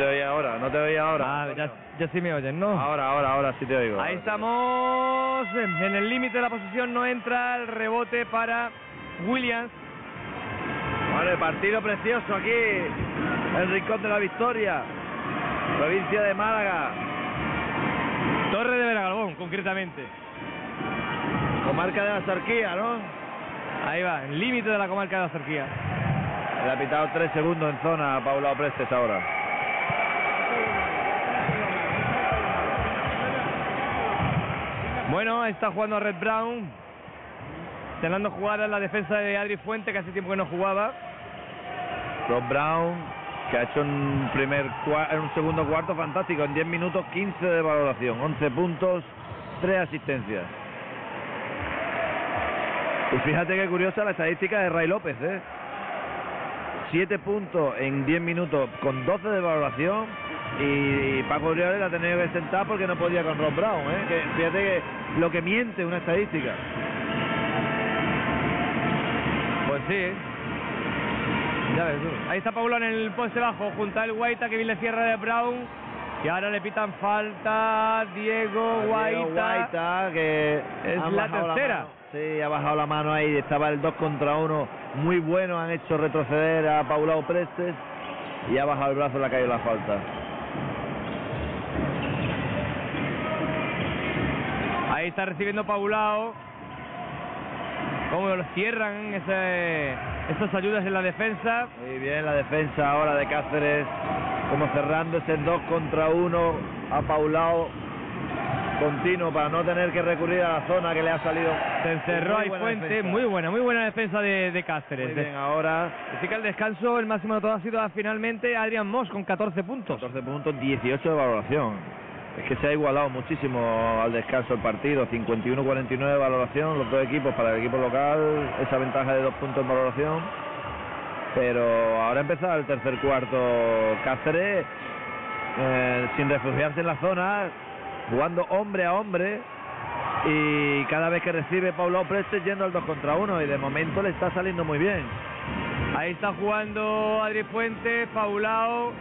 Te oía ahora, no te oía ahora. Ah, ya, ya sí me oyen, ¿no? Ahora, ahora, ahora sí te oigo. Ahí estamos. En el límite de la posición no entra el rebote para Williams. Vale, partido precioso aquí. El rincón de la victoria. Provincia de Málaga. Torre de Veragalbón, concretamente. Comarca de la Sarquía, ¿no? Ahí va, el límite de la comarca de la Sarquía. Le ha pitado tres segundos en zona a Paula Prestes ahora. Bueno, está jugando Red Brown. Intentando jugar a la defensa de Adri Fuente, que hace tiempo que no jugaba. Red Brown, que ha hecho un, primer, un segundo cuarto fantástico. En 10 minutos, 15 de valoración. 11 puntos, 3 asistencias. Y fíjate qué curiosa la estadística de Ray López, ¿eh? 7 puntos en 10 minutos con 12 de valoración y Paco Orioles la ha tenido que sentar porque no podía con Rob Brown, ¿eh? Que fíjate que lo que miente una estadística. Pues sí. ¿eh? Ya ves Ahí está Paulo en el poste bajo, junto al Guaita que viene cierra de Brown. Y ahora le pitan falta Diego Guaita. que es la tercera. sí, ha bajado la mano ahí. Estaba el 2 contra 1 muy bueno. Han hecho retroceder a Paulao Prestes. Y ha bajado el brazo en la calle la falta. Ahí está recibiendo Paulao. Cómo lo cierran ese, esas ayudas en la defensa. Muy bien la defensa ahora de Cáceres. Como cerrando ese 2 contra 1 a Paulao. Continuo para no tener que recurrir a la zona que le ha salido. Se encerró ahí Fuente. Muy buena, muy buena defensa de, de Cáceres. Muy bien, ahora. Así que al descanso el máximo de todo ha sido finalmente Adrián Moss con 14 puntos. 14 puntos, 18 de valoración. Que se ha igualado muchísimo al descanso el partido, 51-49 de valoración, los dos equipos para el equipo local, esa ventaja de dos puntos de valoración. Pero ahora empieza el tercer cuarto Cáceres, eh, sin refugiarse en la zona, jugando hombre a hombre. Y cada vez que recibe Paulo Prestes yendo al 2 contra 1 y de momento le está saliendo muy bien. Ahí está jugando Adri Fuentes, Paulao,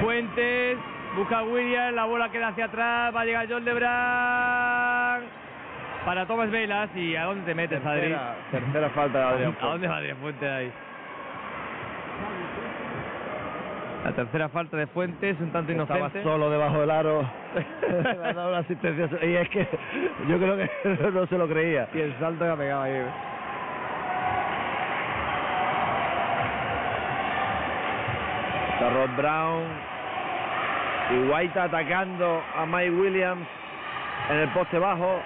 Fuentes, Busca a Williams, la bola queda hacia atrás, va a llegar John Lebran para Tomás Velas y ¿a dónde te metes, Adri? Tercera falta de Adrián ¿A dónde va Adrián Fuentes ahí? La tercera falta de Fuentes, un tanto inocente. Estaba solo debajo del aro. Le ha dado una asistencia. Y es que yo creo que no se lo creía. Y el salto que ha pegado ahí. Está Rod Brown. Y White atacando a Mike Williams en el poste bajo.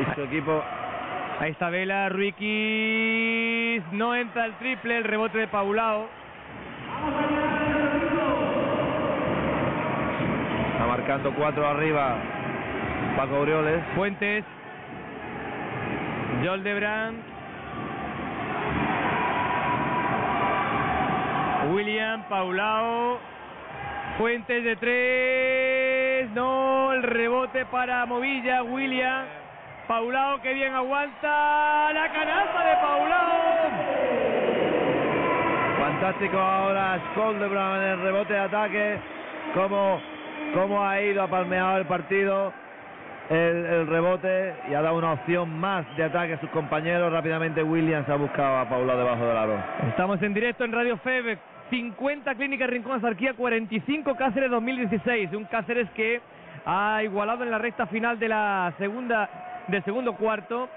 Y su equipo. Ahí está Vela, Ruiquis. No entra el triple, el rebote de Paulao. Está marcando cuatro arriba Paco Aureoles. Fuentes. Joel Debran. William, Paulao. Fuentes de tres. No, el rebote para Movilla, William. Paulao que bien aguanta. La canasta de Paulao. Fantástico ahora Brown en el rebote de ataque. Cómo, cómo ha ido, a palmeado el partido. El, rebote y ha dado una opción más de ataque a sus compañeros. Rápidamente Williams ha buscado a Paulao debajo del aro. Estamos en directo en Radio Febe 50 Clínica Rincón Azarquía, 45 Cáceres 2016. Un Cáceres que ha igualado en la recta final de la segunda del segundo cuarto.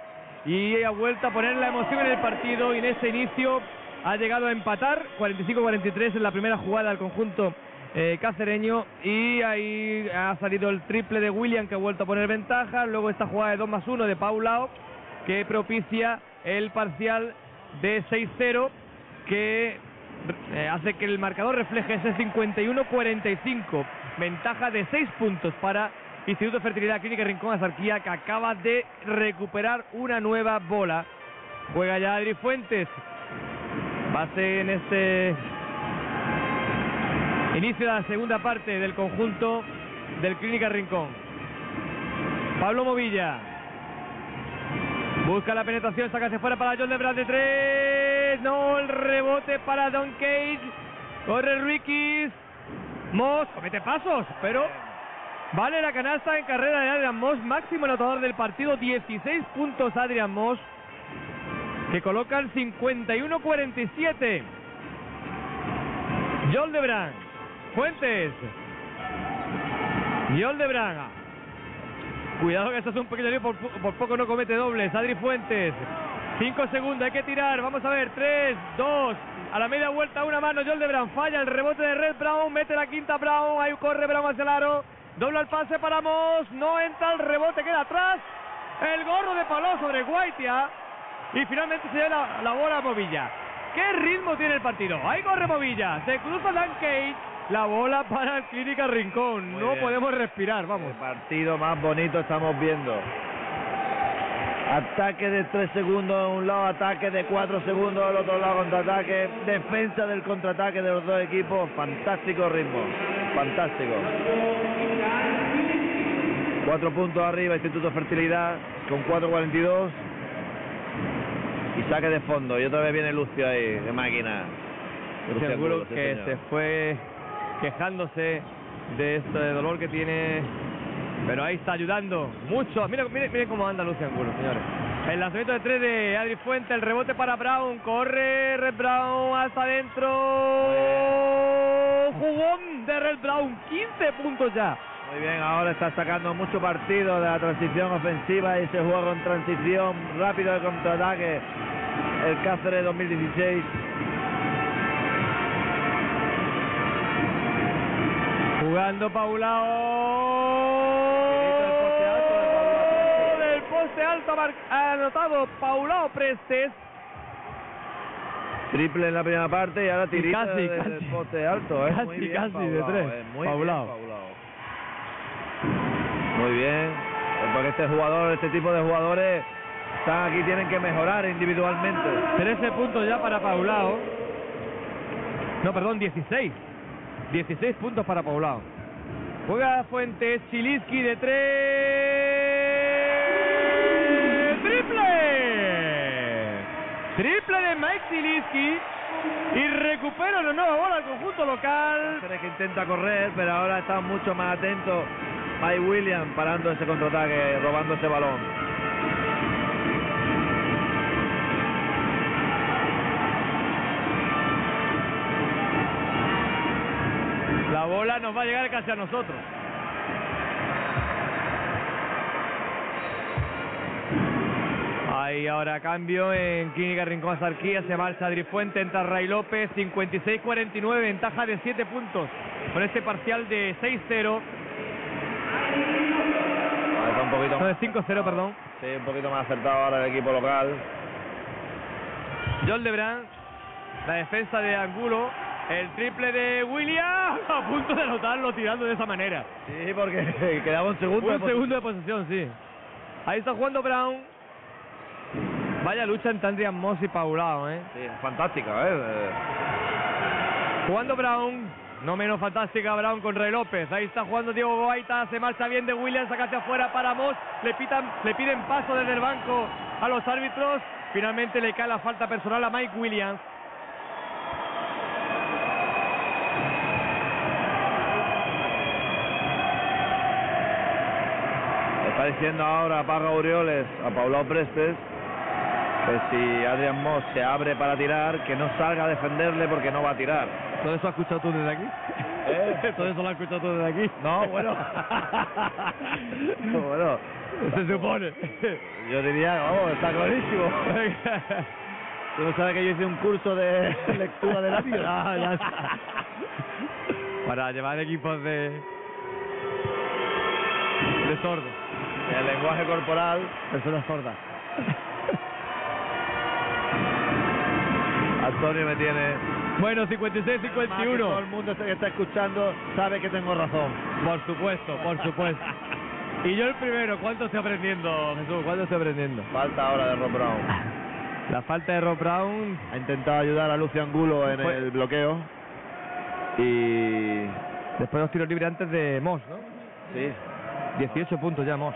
Y ha vuelto a poner la emoción en el partido y en ese inicio ha llegado a empatar 45-43 en la primera jugada del conjunto eh, cacereño. Y ahí ha salido el triple de William que ha vuelto a poner ventaja, luego esta jugada de 2 más 1 de Paulao que propicia el parcial de 6-0 que eh, hace que el marcador refleje ese 51-45. Ventaja de 6 puntos para Instituto de Fertilidad Clínica Rincón Azarquía que acaba de recuperar una nueva bola. Juega ya Adri Fuentes. Base en este inicio de la segunda parte del conjunto del Clínica Rincón. Pablo Movilla. Busca la penetración, saca hacia fuera para John Lebran de tres. No, el rebote para Don Cage. Corre Ricky's. Moss comete pasos, pero vale la canasta en carrera de Adrian Moss. Máximo anotador del partido, 16 puntos Adrian Moss. Que colocan 51-47. John Lebran. Fuentes. John Lebran. Cuidado que esto es un pequeño lío, por, poco no comete dobles. Adri Fuentes. Cinco segundos, hay que tirar. Vamos a ver. Tres, dos. A la media vuelta, una mano. John Brown falla el rebote de Red Brown. Mete la quinta Brown. Ahí corre Brown hacia el aro. Dobla el pase para Moss. No entra el rebote, queda atrás. El gorro de palo sobre Guaitia. Y finalmente se lleva la, bola a Movilla. ¿Qué ritmo tiene el partido? Ahí corre Movilla. Se cruza Dan. La bola para el Clínica Rincón. no podemos respirar, vamos. El partido más bonito estamos viendo. Ataque de 3 segundos de un lado, ataque de 4 segundos del otro lado, contraataque, defensa del contraataque de los dos equipos. Fantástico ritmo, fantástico. Cuatro puntos arriba, Instituto Fertilidad, con 4.42. Y saque de fondo. Y otra vez viene Lucio ahí, de máquina. Seguro que se fue quejándose de este dolor que tiene. Pero ahí está ayudando mucho. Miren, miren, miren cómo anda Lucian Angulo, señores. El lanzamiento de tres de Adri Fuente, el rebote para Brown, corre Brown hasta adentro. Jugón de Red Brown, 15 puntos ya. Muy bien, ahora está sacando mucho partido de la transición ofensiva y ese juego en transición rápido de contraataque. El Cáceres 2016 Jugando Paulao. Del poste alto ha anotado Paulao Prestes. Triple en la primera parte y ahora tirita casi, del poste alto. ¿eh? Casi, casi de tres. Eh, muy Paulao. Bien, Muy bien. Porque este jugador, este tipo de jugadores están aquí, tienen que mejorar individualmente. 13 puntos ya para Paulao. No, perdón, 16. 16 puntos para Poblado. Juega Fuentes, Chiliski de tres. ¡Triple! Triple de Mike Chiliski. Y recupera una nueva bola al conjunto local. que intenta correr, pero ahora está mucho más atento Mike Williams parando ese contraataque, robando ese balón. La bola nos va a llegar casi a nosotros. Ahí ahora cambio en Clínica Rincón Sarquía, se marcha Adri Fuente, entra Ray López, 56-49, ventaja de 7 puntos con este parcial de 6-0. un poquito no, de 5-0, perdón. Sí, un poquito más acertado ahora el equipo local. John Lebrun, la defensa de Angulo, el triple de William a punto de anotarlo tirando de esa manera. Sí, porque quedaba un segundo. Un segundo de posesión, sí. Ahí está jugando Brown. Vaya lucha entre Andrian Moss y Paulao, ¿eh? Sí, fantástica, ¿eh? Jugando Brown. No menos fantástica Brown con Rey López. Ahí está jugando Diego Goaita. Se marcha bien de Williams. Sacate afuera para Moss. Le, pitan, le piden paso desde el banco a los árbitros. Finalmente le cae la falta personal a Mike Williams. Está diciendo ahora a Paga Urioles, a Paulao Prestes, que si Adrián Moss se abre para tirar, que no salga a defenderle porque no va a tirar. ¿Todo eso has escuchado tú desde aquí? ¿Eh? ¿Todo eso lo has escuchado tú desde aquí? No, bueno. bueno. Se supone. Yo diría, vamos, está clarísimo. Tú no sabes que yo hice un curso de lectura de labios. Ah, ya Para llevar equipos de... de sordos. El lenguaje corporal. Personas sordas. Antonio me tiene. Bueno, 56-51. Todo el mundo que está escuchando sabe que tengo razón. Por supuesto, por supuesto. y yo el primero, ¿cuánto estoy aprendiendo, Jesús? ¿Cuánto estoy aprendiendo? Falta ahora de Rob Brown. La falta de Rob Brown. Ha intentado ayudar a Lucio Angulo en el bloqueo. Y. Después los tiros libres antes de Moss, ¿no? Sí. 18 puntos ya Moss.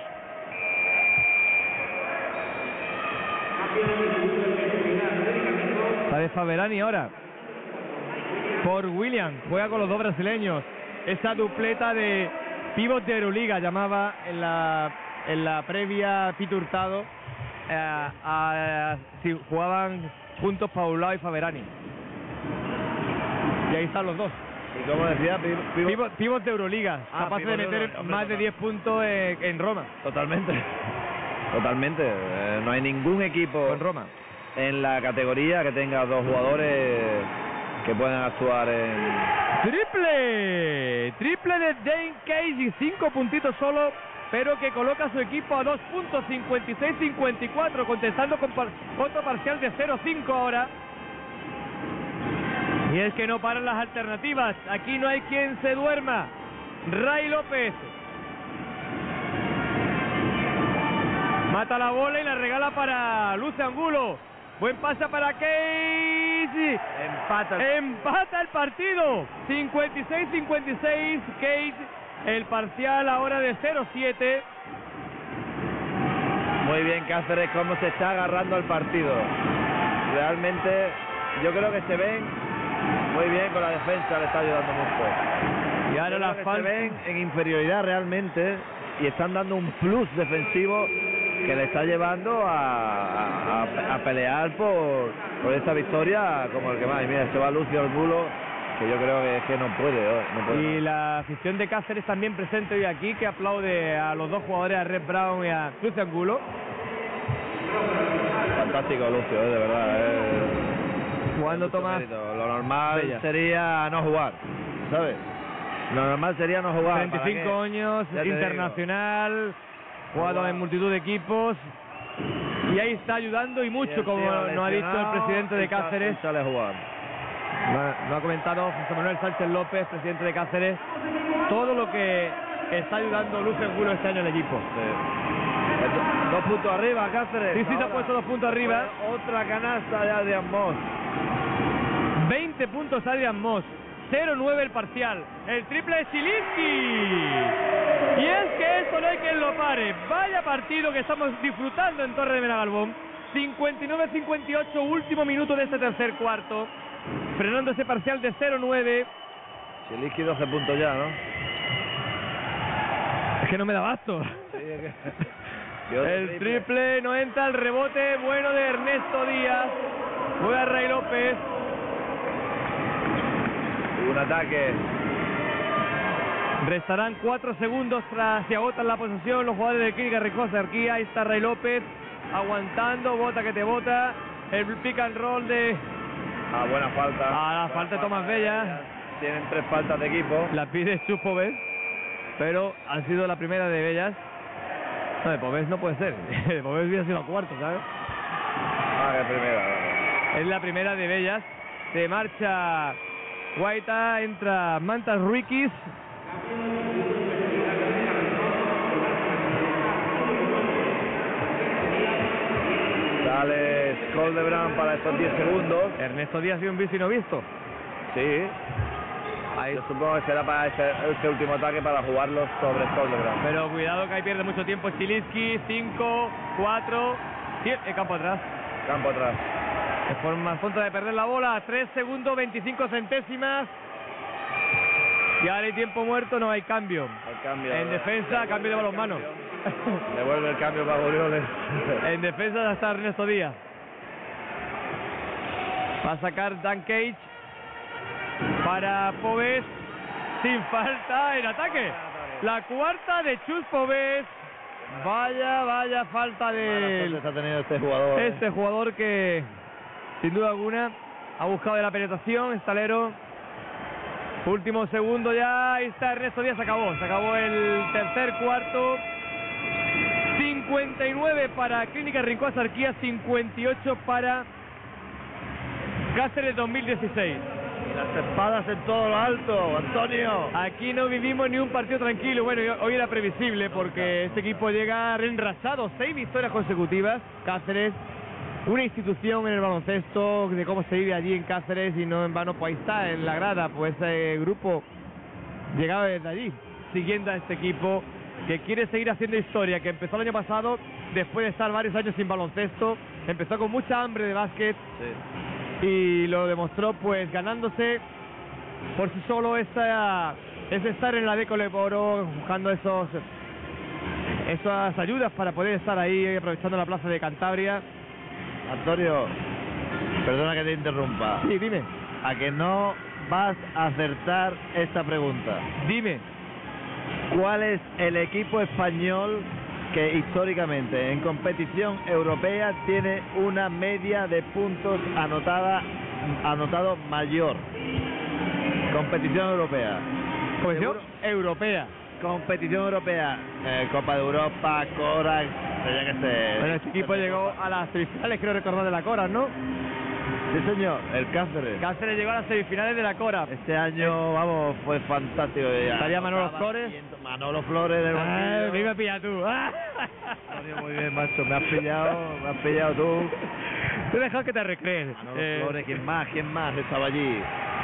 Sale Faberani ahora. Por William. Juega con los dos brasileños. Esa dupleta de pivot de Euroliga llamaba en la, en la previa Pito Hurtado. eh, a- si jugaban juntos Paulao y Faberani. Y ahí están los dos. Y como decía, pi- pivo- Pivot, pivot de Euroliga, Ah, capaces de de meter hombre, más de total. 10 puntos en, en Roma. totalmente. Totalmente. Eh, no hay ningún equipo En Roma. en la categoría que tenga dos jugadores que puedan actuar en... Triple, triple de Dane Case y cinco puntitos solo, pero que coloca a su equipo a dos puntos 56-54, contestando con par- parcial de 0-5 ahora. Y es que no paran las alternativas. Aquí no hay quien se duerma. Ray López. Mata la bola y la regala para Luce Angulo. Buen pase para Case. Empata. Empata el partido. 56-56. Cage. El parcial ahora de 0-7. Muy bien Cáceres, cómo se está agarrando al partido. Realmente yo creo que se ven muy bien con la defensa, le está ayudando mucho. Y ahora Yo la creo que falta. Se ven en inferioridad realmente y están dando un plus defensivo que le está llevando a, a- a pelear por, por esta victoria como el que más. Y mira, se va Lucio Angulo, que yo creo que es que no puede. oh, no puede Y la afición de Cáceres también presente hoy aquí, que aplaude a los dos jugadores, a Red Brown y a Cruz Angulo. Fantástico Lucio, eh, de verdad. eh. Jugando Tomás. Lo normal Bella. sería no jugar, ¿sabes? Lo normal sería no jugar. ¿para 35 qué? años, internacional, Jugado. en multitud de equipos. Y ahí está ayudando y Y mucho, el como nos ha dicho el presidente de y Cáceres. y sale a jugar. No ha- comentado José Manuel Sánchez López, presidente de Cáceres, todo lo que está ayudando Luz Angulo este año al equipo. Sí. Eh, Dos puntos arriba, Cáceres. Sí, sí, se ha ahora. puesto dos puntos arriba. Otra canasta de Adrian Moss. 20 puntos Adrian Moss, 0-9 el parcial, el triple de Chilinski. Y es que esto no hay quien lo pare. Vaya partido que estamos disfrutando en Torre de Menagalbón. 59-58, último minuto de este tercer cuarto. Frenando ese parcial de 0-9. Chiliski 12 puntos ya, ¿no? Es que no me da basto. Sí, es que- Y otro El triple no entra, el rebote bueno de Ernesto Díaz. Juega Ray López. Un ataque. Restarán cuatro segundos tras se agotan la posesión los jugadores de Clínica Recosa. Aquí ahí está Ray López aguantando, bota que te bota. El pick and roll de Ah, buena falta. Ah, la falta de Tomás Bella. Tienen tres faltas de equipo. la pide Chupoves, pero ha sido la primera de Bellas. No, de Pobés no puede ser. De Pobés hubiera sido la cuarta, ¿sabes? Ah, que primera. Es la primera de Bellas. Se marcha Guaita, entra Mantas Ruiquis. Sale Skoldebrand para estos 10 segundos. Ernesto Díaz y un bici no visto. Sí. Yo supongo que será para este, este último ataque para jugarlo sobre Skoldebrand. Pero cuidado que ahí pierde mucho tiempo Stilinski. 5, 4, 7, campo atrás. Campo atrás. De forma a punto de perder la bola. 3 segundos, 25 centésimas. Y ahora hay tiempo muerto, no hay cambio. En defensa, cambio de balonmano. Devuelve el cambio para Orioles. En defensa está Ernesto Díaz. Va a sacar Dan Cage para Pobes. Sin falta en ataque. La cuarta de Chus Pobes. Vaya, vaya falta de está este jugador. ¿eh? este jugador que, sin duda alguna, ha buscado de la penetración. Estalero. Último segundo ya. Ahí está Ernesto Díaz. Se acabó. Se acabó el tercer cuarto. 59 para Clínica Rincón Sarquía, 58 para Cáceres 2016. Las espadas en todo lo alto, Antonio. Aquí no vivimos ni un partido tranquilo. Bueno, hoy era previsible porque este equipo llega enrasado, seis victorias consecutivas. Cáceres, una institución en el baloncesto, de cómo se vive allí en Cáceres y no en vano, pues ahí está, en la grada, pues ese grupo llegaba desde allí, siguiendo a este equipo que quiere seguir haciendo historia, que empezó el año pasado, después de estar varios años sin baloncesto, empezó con mucha hambre de básquet y lo demostró pues ganándose por sí solo esa, ese estar en la Décole Oro, buscando esos esas ayudas para poder estar ahí aprovechando la plaza de Cantabria. Antonio, perdona que te interrumpa. Sí, dime. A que no vas a acertar esta pregunta. Dime. ¿Cuál es el equipo español que históricamente en competición europea tiene una media de puntos anotada anotado mayor? Competición europea. Competición europea. Competición europea. Eh, Copa de Europa, Cora, que sé. Bueno, este equipo llegó a las semifinales, creo recordar, de la Cora, ¿no? Sí, señor, el Cáceres. Cáceres llegó a las semifinales de la Cora. Este año, vamos, fue fantástico. Estaría Manolo Flores. Manolo Flores del ah, me pillado tú. muy bien, macho. Me has pillado, me has pillado tú. Te he dejado que te recrees. Manolo eh, Flores, ¿quién más? ¿Quién más estaba allí?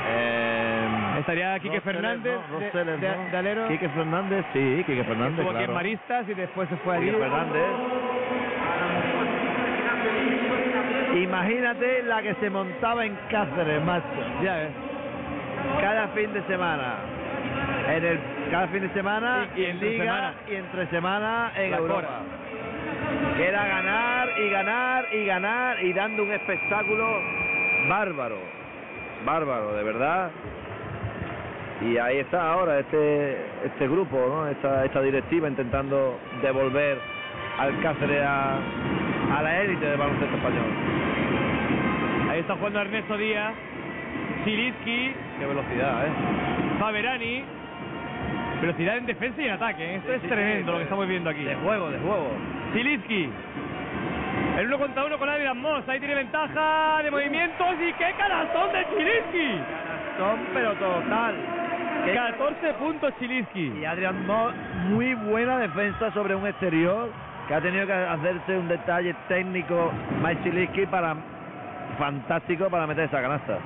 Eh, Estaría Quique Fernández de, de, Alero. Quique Fernández, sí, Quique Fernández. Estuvo claro. aquí en Maristas y después se fue allí. Quique Fernández. Imagínate la que se montaba en Cáceres, macho. Ya ves. Cada fin de semana. En el, cada fin de semana y, en Liga semana. y entre semana en Europa. Que era ganar y ganar y ganar y dando un espectáculo bárbaro. Bárbaro, de verdad. Y ahí está ahora este este grupo, ¿no? esta, esta directiva intentando devolver al Cáceres a, a la élite del baloncesto español. Ahí está jugando Ernesto Díaz, Siliski. Qué velocidad, ¿eh? Faberani. Velocidad en defensa y en ataque. ¿eh? Esto es tremendo lo que estamos viendo aquí. De juego, de juego. Siliski. El uno contra uno con Adrian Moss. Ahí tiene ventaja de movimientos. ¿Y qué canastón de Siliski! Canastón, pero total. 14 puntos Chiliski. Y Adrian Moss, muy buena defensa sobre un exterior que ha tenido que hacerse un detalle técnico Mike Chiliski para fantástico para meter esa canasta.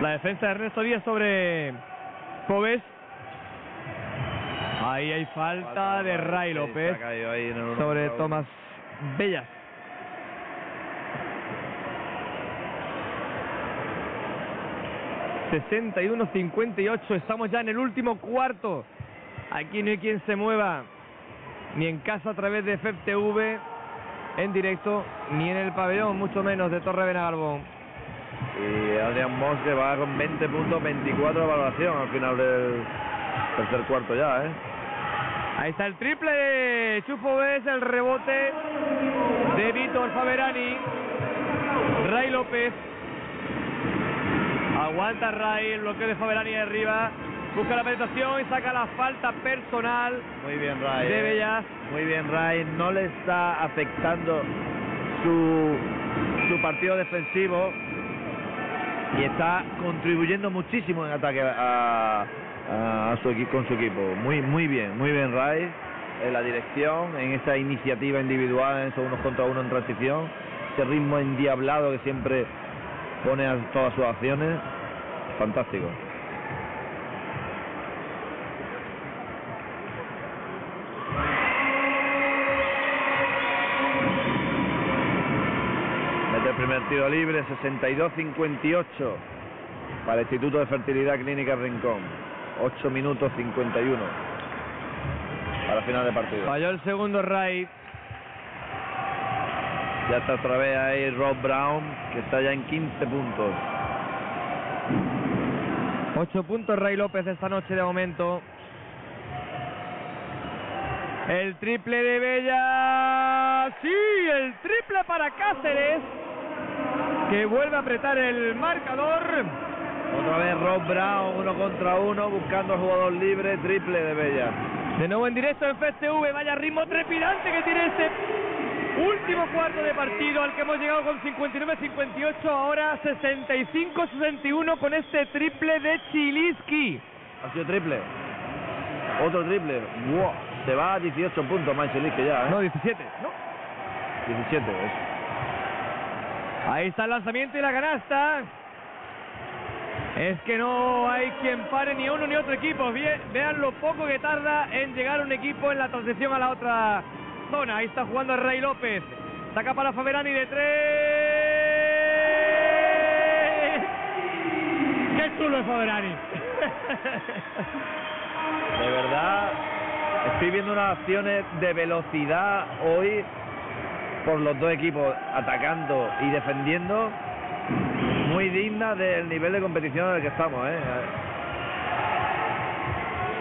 La defensa de Ernesto Díaz sobre Pobes. Ahí hay falta, de Ray López sobre Tomás Bellas. 61-58, estamos ya en el último cuarto. Aquí no hay quien se mueva, ni en casa a través de FEPTV, en directo, ni en el pabellón, mucho menos de Torre Benagarbón. Y Adrián Moss que va con 20 puntos, 24 de valoración al final del tercer cuarto ya, ¿eh? Ahí está el triple de Chufo Bes, el rebote de Víctor Faberani. Ray López Aguanta Ray, el bloqueo de Faberani arriba. Busca la penetración y saca la falta personal. Muy bien, Ray. De Bellas. Muy bien, Ray. No le está afectando su, su partido defensivo y está contribuyendo muchísimo en ataque a, a, su equipo con su equipo. Muy, muy bien, muy bien, Ray. En la dirección, en esa iniciativa individual, en esos unos contra uno en transición, ese ritmo endiablado que siempre pone a todas sus acciones. Fantástico. Mete el primer tiro libre, 62-58 para el Instituto de Fertilidad Clínica Rincón. 8 minutos 51 para final de partido. Falló el segundo raid. Ya está otra vez ahí Rob Brown, que está ya en 15 puntos. 8 puntos Ray López esta noche de momento. El triple de Bella. Sí, el triple para Cáceres. Que vuelve a apretar el marcador. Otra vez Rob Brown, uno contra uno, buscando al jugador libre, triple de Bella. De nuevo en directo en FSV, vaya ritmo trepidante que tiene este Último cuarto de partido al que hemos llegado con 59-58, ahora 65-61 con este triple de Chiliski. Ha sido triple. Otro triple. Wow. Se va a 18 puntos más Chiliski ya, ¿eh? No, 17. No. 17. Ahí está el lanzamiento y la canasta. Es que no hay quien pare ni uno ni otro equipo. vean lo poco que tarda en llegar un equipo en la transición a la otra zona. Ahí está jugando Rey López. Saca para Faberani de tres. ¡Qué chulo es Faberani! De verdad, estoy viendo unas acciones de velocidad hoy por los dos equipos atacando y defendiendo muy digna del nivel de competición en el que estamos. ¿eh?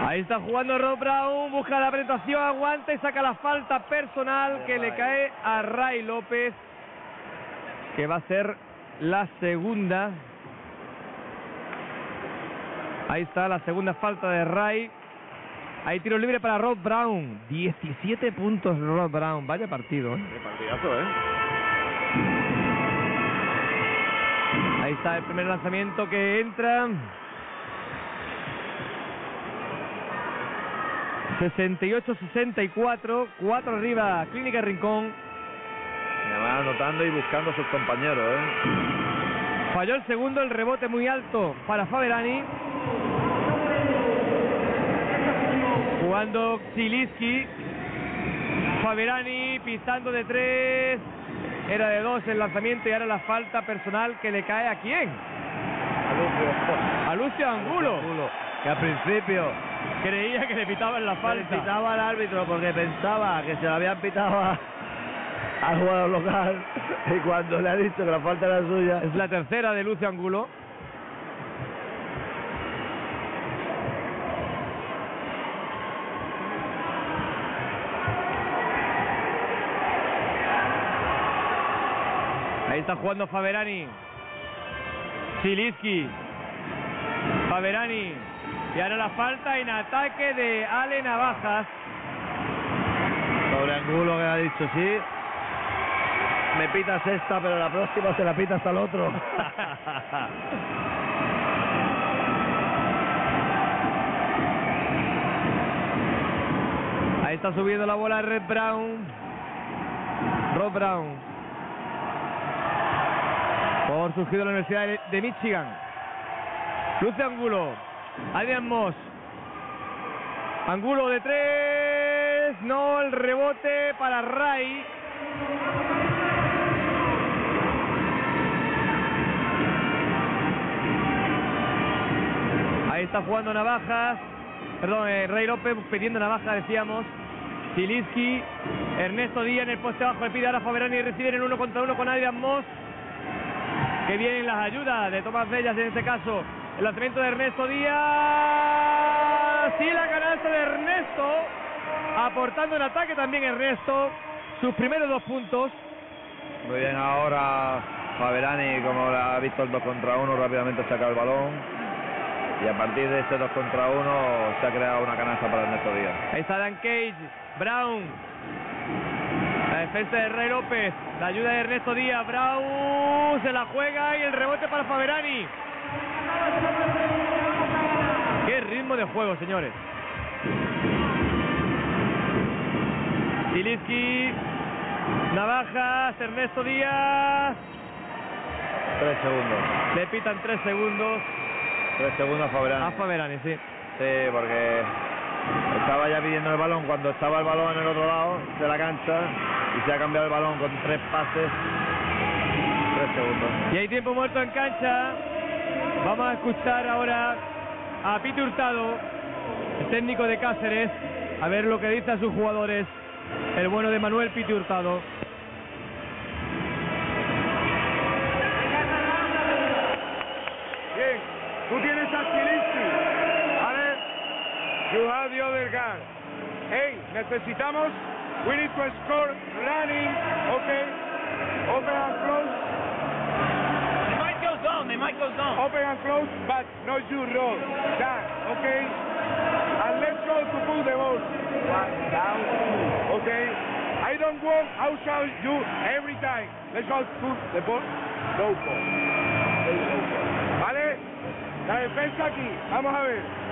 Ahí está jugando Rob Brown, busca la penetración, aguanta y saca la falta personal que le cae a Ray López, que va a ser la segunda. Ahí está la segunda falta de Ray. Hay tiro libre para Rob Brown. 17 puntos Rob Brown. Vaya partido. ¿eh? partidazo, ¿eh? Ahí está el primer lanzamiento que entra. 68-64, 4 arriba, Clínica Rincón. Me van anotando y buscando a sus compañeros. ¿eh? Falló el segundo, el rebote muy alto para Faberani. Jugando Ziliski. Faberani pisando de tres. Era de dos el lanzamiento y ahora la falta personal que le cae a quién? A Lucio Angulo. Que al principio creía que le pitaban la falta. Le pitaba al árbitro porque pensaba que se lo habían pitado al jugador local y cuando le ha dicho que la falta era suya. Es la tercera de Lucio Angulo. Ahí está jugando Faberani. Ziliski. Faberani. Y ahora la falta en ataque de Ale Navajas. Sobre Angulo que ha dicho sí. Me pitas esta, pero la próxima se la pita hasta el otro. Ahí está subiendo la bola Red Brown. Rob Brown por surgido de la Universidad de Michigan. Luce Angulo, Adrian Moss. Angulo de tres, no, el rebote para Ray. Ahí está jugando Navajas, perdón, eh, Ray López pidiendo Navaja, decíamos. Ziliski, Ernesto Díaz en el poste bajo, le pide ahora Faberani y recibe en uno contra uno con Adrian Moss que vienen las ayudas de Tomás Bellas en este caso. El lanzamiento de Ernesto Díaz. Sí, la canasta de Ernesto. Aportando en ataque también Ernesto. Sus primeros dos puntos. Muy bien, ahora Faberani, como ha visto el 2 contra 1, rápidamente saca el balón. Y a partir de ese 2 contra 1 se ha creado una canasta para Ernesto Díaz. Ahí está Dan Cage, Brown, la defensa de Rey López. La ayuda de Ernesto Díaz. Brown se la juega y el rebote para Faberani. Qué ritmo de juego, señores. Ziliski. Navajas. Ernesto Díaz. Tres segundos. Le pitan tres segundos. Tres segundos a Faberani. A Faberani, sí. Sí, porque estaba ya pidiendo el balón cuando estaba el balón en el otro lado de la cancha y se ha cambiado el balón con tres pases. Tres segundos. Y hay tiempo muerto en cancha. Vamos a escuchar ahora a Piti Hurtado, el técnico de Cáceres, a ver lo que dice a sus jugadores el bueno de Manuel Piti Hurtado. Bien, tú tienes a Zielinski. ¿vale? Other guy. Hey, necesitamos We need to score running. Okay. Open and close. They might go zone. They might go zone. Open and close, but not you roll. That. Okay. And let's go to pull the ball. One down. Okay. I don't want outside you every time. Let's go pull the ball. No ball. ¿Vale? La defensa aquí. Vamos a ver.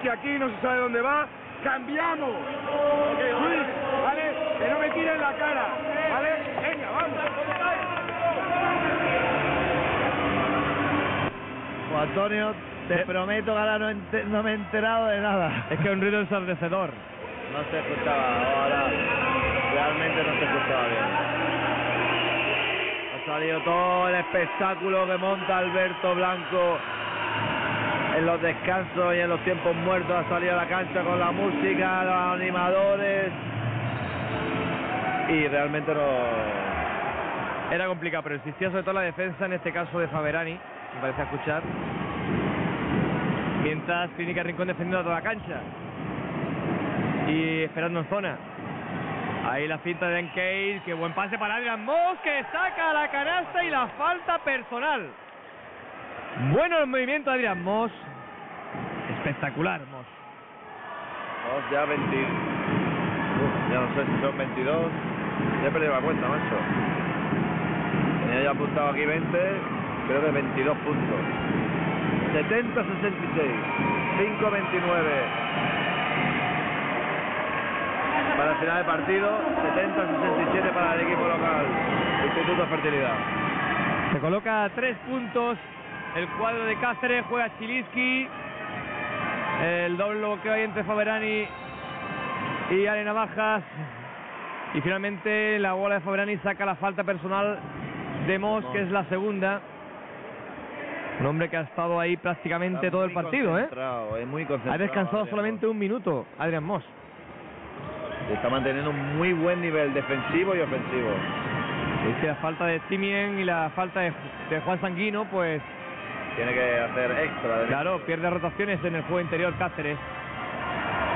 Chilisky aquí, no se sabe dónde va. ¡Cambiamos! Luis, ¿vale? Que no me tiren la cara, ¿vale? Venga, vamos. Juan Antonio, te prometo que ahora no, no me he enterado de nada. Es que un ruido ensordecedor. No se escuchaba, ahora realmente no se escuchaba bien. Ha salido todo el espectáculo que monta Alberto Blanco en los descansos y en los tiempos muertos. Ha salido a la cancha con la música, los animadores y realmente no. Era complicado, pero existía sobre todo la defensa, en este caso de Faberani, me parece escuchar. Mientras Clínica Rincón defendiendo a toda la cancha. Y esperando en zona. Ahí la finta de Encase, que buen pase para Adrian Moss, que saca la canasta y la falta personal. Bueno el movimiento de Adrian Moss. Espectacular, Moss. Vamos ya 20. Uf, ya no sé si son 22. Ya he perdido la cuenta, macho. Tenía ya apuntado aquí 20, creo que 22 puntos. 70-66. 5-29. Para el final de partido, 70-67 para el equipo local. Instituto Fertilidad. Se coloca tres puntos el cuadro de Cáceres, juega Chiliski. El doble bloqueo ahí entre Faberani y Ale Navajas. Y finalmente la bola de Faberani saca la falta personal de Moss, que es la segunda. Un hombre que ha estado ahí prácticamente Está todo el partido, ¿eh? Es muy concentrado. Ha descansado Adrián solamente un minuto, Adrián Moss. Moss. Está manteniendo un muy buen nivel defensivo y ofensivo. Y que la falta de Simien y la falta de, de Juan Sanguino, pues Tiene que hacer extra. de- Claro, pierde rotaciones en el juego interior Cáceres.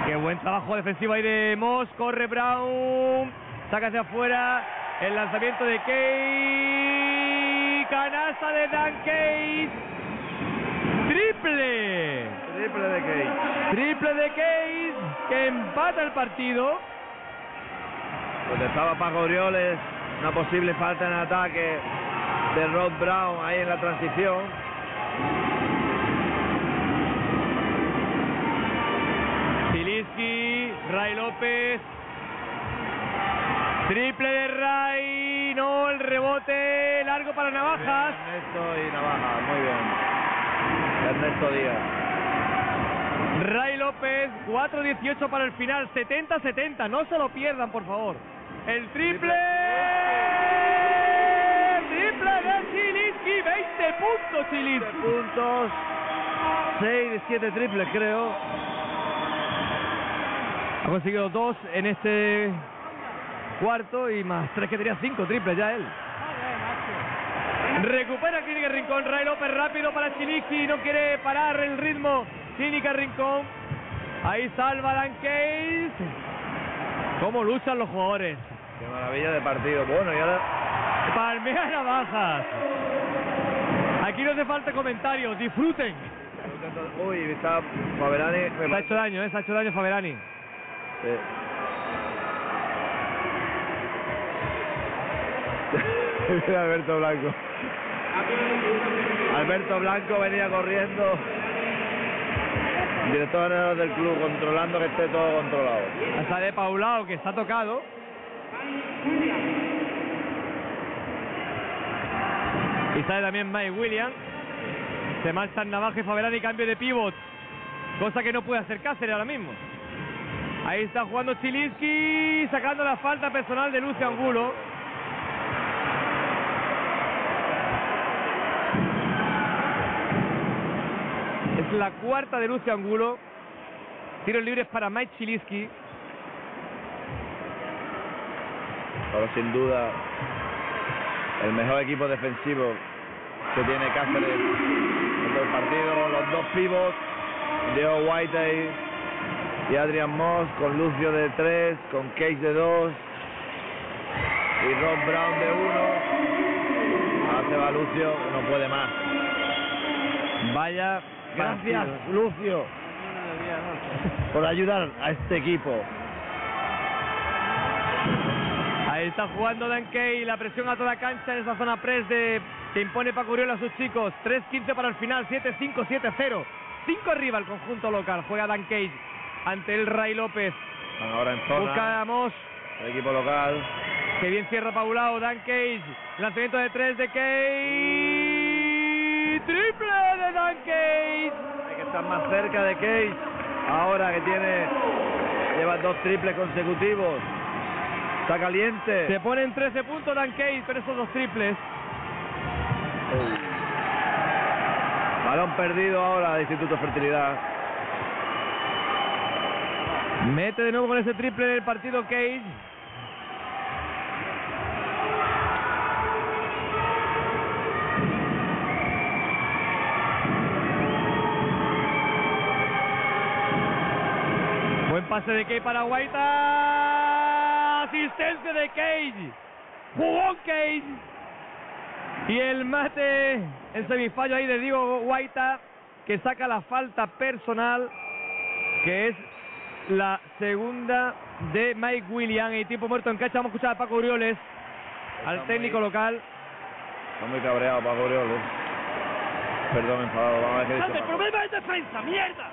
Qué buen trabajo defensivo ahí de Moss. Corre Brown. Saca hacia afuera. El lanzamiento de Key. Canasta de Dan Case. Triple. Triple de Kate. Triple de Case. Que empata el partido. Donde estaba Paco Orioles. Una posible falta en ataque de Rod Brown ahí en la transición. López. Triple de Ray. No, el rebote largo para Navajas. Ernesto y Navaja, muy bien. Ernesto Díaz. Ray López, 4-18 para el final, 70-70, no se lo pierdan, por favor. El triple. Triple de Chilinski, 20 puntos Chilinski. Puntos. 6 de 7 triples, creo. Ha conseguido dos en este cuarto y más tres que tenía cinco triples ya él. Recupera Clínica Rincón, Ray López rápido para Chilinski, no quiere parar el ritmo. Clínica Rincón, ahí salva Dan Case. ¿Cómo luchan los jugadores? Qué maravilla de partido. Bueno, y ahora Palmea navajas. Aquí no hace falta comentarios, disfruten. Uy, está Faberani. me Se ha hecho daño, ¿eh? se ha hecho daño Faberani. Alberto Blanco. Alberto Blanco venía corriendo. Director del club controlando que esté todo controlado. Sale Paulao que está tocado. Y sale también Mike Williams. Se marchan Navaja y Faberani cambio de pivot. Cosa que no puede hacer Cáceres ahora mismo. Ahí está jugando Chilinski, sacando la falta personal de Lucio Angulo. Es la cuarta de Lucio Angulo. Tiros libres para Mike Chilinski. Pero sin duda el mejor equipo defensivo que tiene Cáceres en todo el partido. Los dos pivots, Diego White y Adrian Moss, con Lucio de tres, con Case de dos y Rob Brown de uno. Ahora se va Lucio, no puede más. Vaya. Gracias, partido. Lucio, por ayudar a este equipo. Ahí está jugando Dan Kay, la presión a toda cancha en esa zona press de, que impone Paco Uriol a sus chicos. 3-15 para el final, 7-5, 7-0. 5 arriba el conjunto local. Juega Dan Cage ante el Ray López. ahora en zona. Buscamos. El equipo local. Que bien cierra Paulao. Dan Cage. Lanzamiento de 3 de Cage. Triple de Dan Cage. Hay que estar más cerca de Cage. Ahora que tiene. Lleva dos triples consecutivos. Está caliente. Se pone en 13 puntos Dan Cage, pero esos dos triples. Balón perdido ahora de Instituto Fertilidad. Mete de nuevo con ese triple del partido Cage. Buen pase de Cage para Guaita. Asistencia de Cage. Jugó Cage. Y el mate en semifallo ahí de Diego Guaita que saca la falta personal que es la segunda de Mike Williams y tiempo muerto en cancha. Vamos a escuchar a Paco Urioles, al técnico local. Está muy cabreado Paco Urioles. Perdón, enfadado. Vamos a ver qué dice El Paco. problema es defensa, mierda.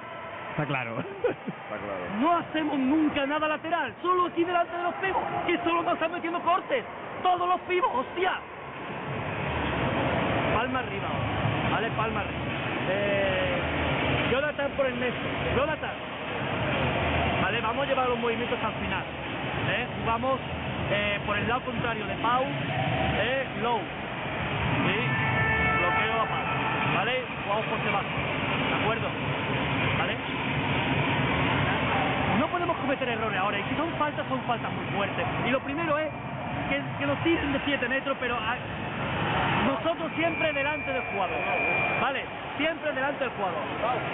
Está claro. Está claro. No hacemos nunca nada lateral, solo aquí delante de los pibos, que solo nos están metiendo cortes. Todos los pibos, hostia. Palma arriba, ahora, vale, palma arriba. Eh, Jonathan por el medio, Jonathan. Vamos a llevar los movimientos al final. ¿eh? Jugamos eh, por el lado contrario de Pau, eh, low. ¿sí? Bloqueo a Pau. ¿Vale? Jugamos por Sebastián. ¿De acuerdo? ¿Vale? No podemos cometer errores ahora y si son faltas, son faltas muy fuertes. Y lo primero es que, que nos tiren de 7 metros, pero a- nosotros siempre delante del jugador. ¿Vale? Siempre delante del jugador.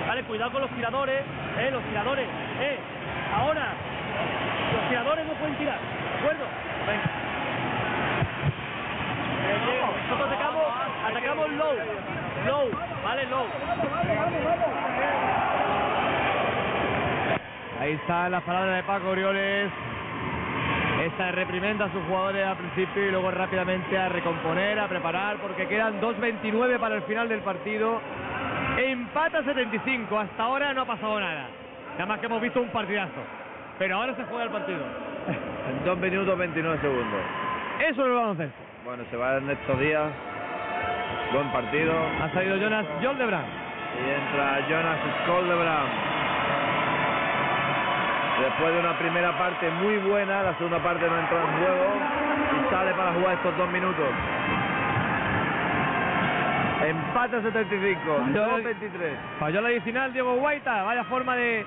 Vale, cuidado con los tiradores, eh, los tiradores, eh. Ahora, los tiradores no pueden tirar, ¿de acuerdo? Venga. Nosotros atacamos, atacamos low, low, vale, low. Ahí está la palabra de Paco Orioles. Esta reprimenda a sus jugadores al principio y luego rápidamente a recomponer, a preparar, porque quedan 2.29 para el final del partido. Empata 75. Hasta ahora no ha pasado nada. Nada más que hemos visto un partidazo. Pero ahora se juega el partido. En 2 minutos 29 segundos. Eso es el baloncesto. Bueno, se va Ernesto Díaz. Buen partido. Ha salido Jonas Joldebrand. Y entra Jonas Skoldebrand. Después de una primera parte muy buena, la segunda parte no entró en juego y sale para jugar estos dos minutos. Empate 75, Yo- 2-23. Falló la adicional Diego Guaita. Vaya forma de.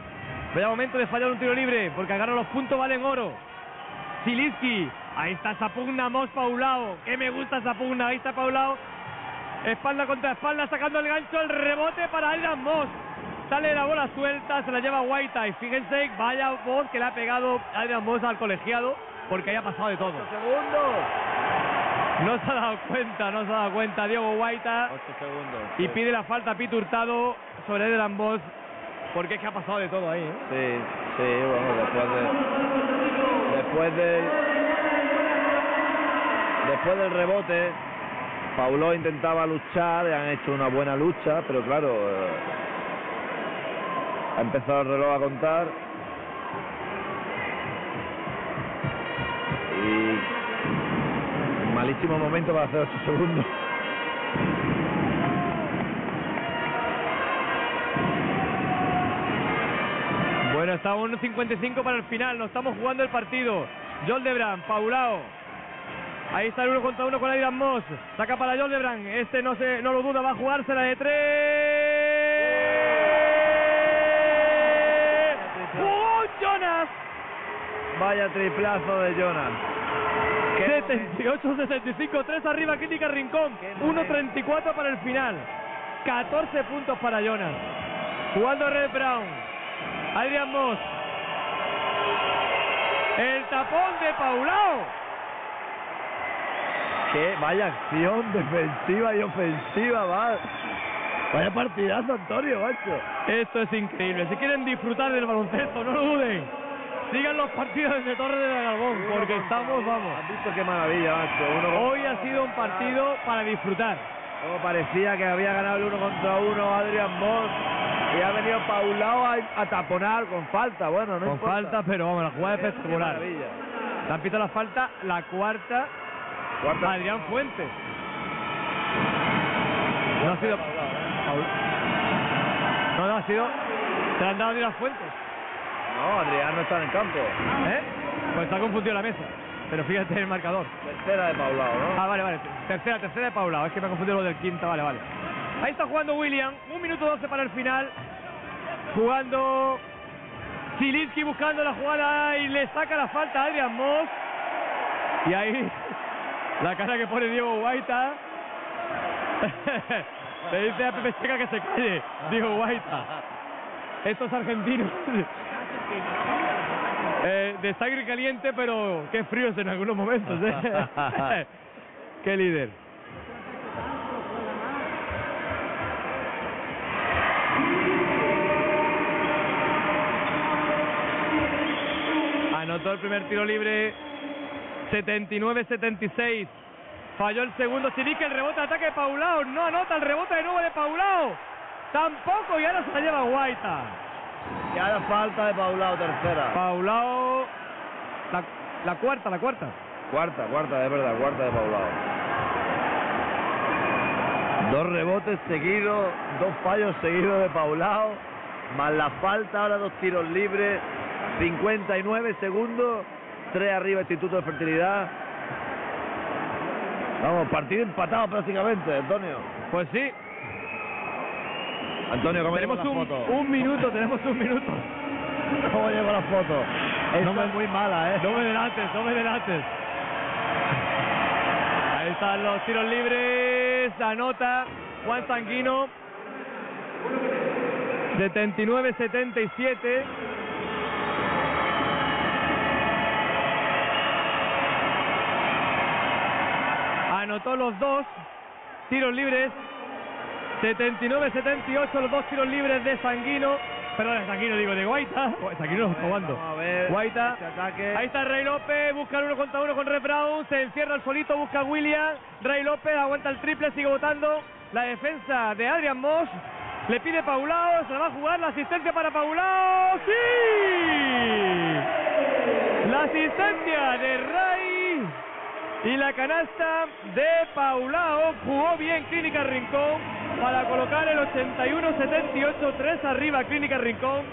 Vaya momento de fallar un tiro libre. Porque agarra los puntos, valen oro. Zielinski. Ahí está esa pugna Mos Paulao. Que me gusta esa pugna. Ahí está Paulao. Espalda contra espalda, sacando el gancho. El rebote para Adrian Moss. Sale la bola suelta, se la lleva Guaita. Y fíjense, vaya voz que le ha pegado Adrian Moss al colegiado. Porque ahí ha pasado de todo. segundos. No se ha dado cuenta, no se ha dado cuenta Diego Guaita. 8 segundos. Y pide la falta a Pete Hurtado sobre Adrian Moss. Porque es que ha pasado de todo ahí, ¿eh? Sí, sí, bueno, después de. Después del. Después del rebote, Paulo intentaba luchar, han hecho una buena lucha, pero claro. eh, ha empezado el reloj a contar. Y. Malísimo momento para hacer 8 segundos. Bueno, está 1.55 para el final, nos estamos jugando el partido. Joldebrand, Paulao. Ahí está el uno contra uno con Adrian Moss. Saca para Joldebrand. Este no se, no lo duda, va a jugársela de tres. ¡Jugó Jonas! Vaya triplazo de Jonas. 78-65, 3 arriba, crítica Rincón. 1.34 para el final. 14 puntos para Jonas. Jugando Red Brown. Adrian Moss. El tapón de Paulao. Qué vaya acción defensiva y ofensiva, va. Vaya partidazo, Antonio, macho. Esto es increíble. Si quieren disfrutar del baloncesto, no lo duden. Sigan los partidos desde Torre de Galvón, porque estamos, vamos. ¿Has visto qué maravilla, macho? Uno Hoy ha sido un partido para disfrutar. Como parecía que había ganado el uno contra uno Adrian Moss. Y ha venido Paulao a, a taponar con falta. Bueno, no Con importa. falta, pero vamos, la jugada es espectacular. Le han pitado la falta, la cuarta, Cuarta- Adrián Fuentes. No ha sido... Paul- No, no, ha sido... Se le han dado a Adrián Fuentes. No, Adrián no está en el campo. ¿Eh? Pues está confundido la mesa. Pero fíjate el marcador. Tercera de Paulao, ¿no? Ah, vale, vale. Tercera, tercera de Paulao. Es que me ha confundido lo del quinta, vale, vale. Ahí está jugando William. Un minuto doce para el final. Jugando Zielinski buscando la jugada y le saca la falta a Adrian Moss. Y ahí la cara que pone Diego Guaita. Le dice a Pepe Checa que se calle, Diego Guaita. Estos argentinos. Eh, de sangre caliente, pero qué fríos en algunos momentos. ¿eh? qué líder. Anotó el primer tiro libre. 79-76. Falló el segundo Chirique, el rebote ataque de Paulao. No anota el rebote de nuevo de Paulao. Tampoco y ahora se la lleva Guaita. Y ahora falta de Paulao, tercera. Paulao. La, la cuarta, la cuarta. Cuarta, cuarta, es verdad, cuarta de Paulao. Dos rebotes seguidos, dos fallos seguidos de Paulao, más la falta, ahora dos tiros libres, 59 segundos, tres arriba Instituto de Fertilidad. Vamos, partido empatado prácticamente, Antonio. Pues sí, Antonio, ¿cómo tenemos llegó la un, foto? un minuto, tenemos un minuto. ¿Cómo llegó la foto? Esta No me- es muy mala, ¿eh? No me delates, no me delates. Ahí están los tiros libres. Anota Juan Sanguino. 79-77. Anotó los dos tiros libres. 79-78 los dos tiros libres de Sanguino. Perdón, de Sanguino digo, de Guaita. Sanguino jugando. A ver Guaita. este. Ahí está Rey López, busca el uno contra uno con Red Brown, se encierra el solito, busca a William, Rey López aguanta el triple, sigue votando la defensa de Adrian Moss, le pide Paulao, se la va a jugar, la asistencia para Paulao, ¡sí! La asistencia de Ray y la canasta de Paulao, jugó bien Clínica Rincón para colocar el 81-78, 3 arriba Clínica Rincón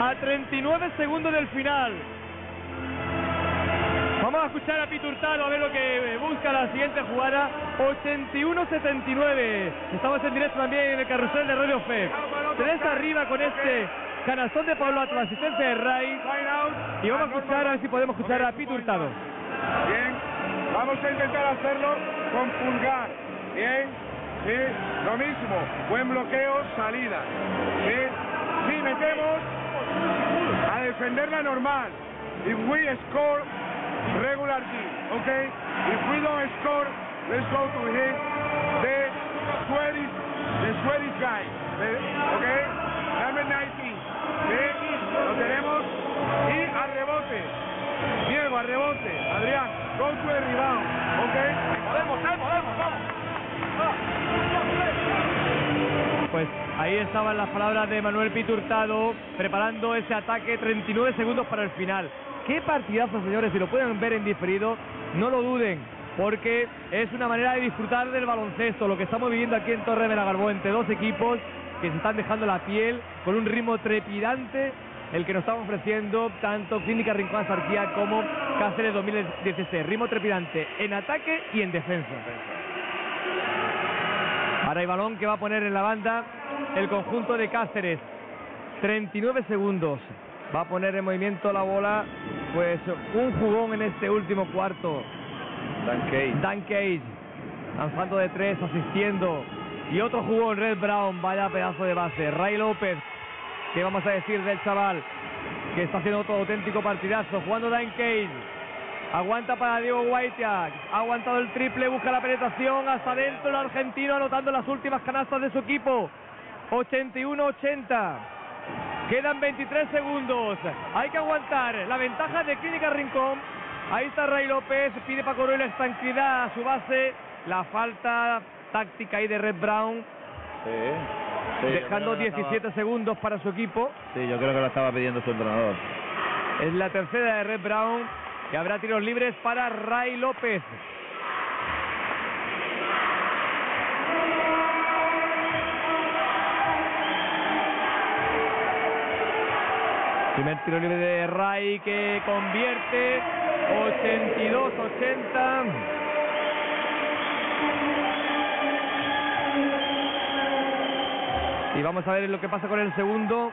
a 39 segundos del final. Vamos a escuchar a Pito Hurtado a ver lo que busca la siguiente jugada. 81-79. Estamos en directo también en el carrusel de Radio Fe. Tres arriba con este canastón de Pablo a asistencia de Ray. Y vamos a escuchar a ver si podemos escuchar a Pito Hurtado. Bien, vamos a intentar hacerlo con pulgar. Bien, sí, lo mismo. Buen bloqueo, salida. Sí, sí, metemos a defenderla normal. If we score, regular D, okay? If we don't score, let's go to hit the Swedish, the Swedish guy, okay? Number 19, ¿sí? Lo tenemos y a rebote. Diego, a rebote. Adrián, go to the rebound, okay? Podemos, podemos, vamos. Pues ahí estaban las palabras de Manuel Pito Hurtado preparando ese ataque 39 segundos para el final. Qué partidazo, señores, si lo pueden ver en diferido, no lo duden, porque es una manera de disfrutar del baloncesto, lo que estamos viviendo aquí en Torre Garbó entre dos equipos que se están dejando la piel con un ritmo trepidante el que nos estamos ofreciendo tanto Clínica Rincón Sarquía como Cáceres 2016. Ritmo trepidante en ataque y en defensa. Ahora hay balón que va a poner en la banda el conjunto de Cáceres. 39 segundos. Va a poner en movimiento la bola. Pues un jugón en este último cuarto. Dan Cage. Dan Cage. Lanzando de tres, asistiendo. Y otro jugón, Red Brown. Vaya pedazo de base. Ray López. ¿Qué vamos a decir del chaval? Que está haciendo otro auténtico partidazo. Jugando Dan Cage. Aguanta para Diego Guaitia. Ha aguantado el triple, busca la penetración. Hasta adentro el argentino anotando las últimas canastas de su equipo. 81-80. Quedan 23 segundos. Hay que aguantar la ventaja de Clínica Rincón. Ahí está Ray López. Pide Paco Roy tranquilidad a su base. La falta táctica ahí de Red Brown. Sí. dejando 17 segundos para su equipo. Sí, yo creo que lo estaba pidiendo su entrenador. Es la tercera de Red Brown, que habrá tiros libres para Ray López. Primer tiro libre de Ray que convierte 82-80. Y vamos a ver lo que pasa con el segundo.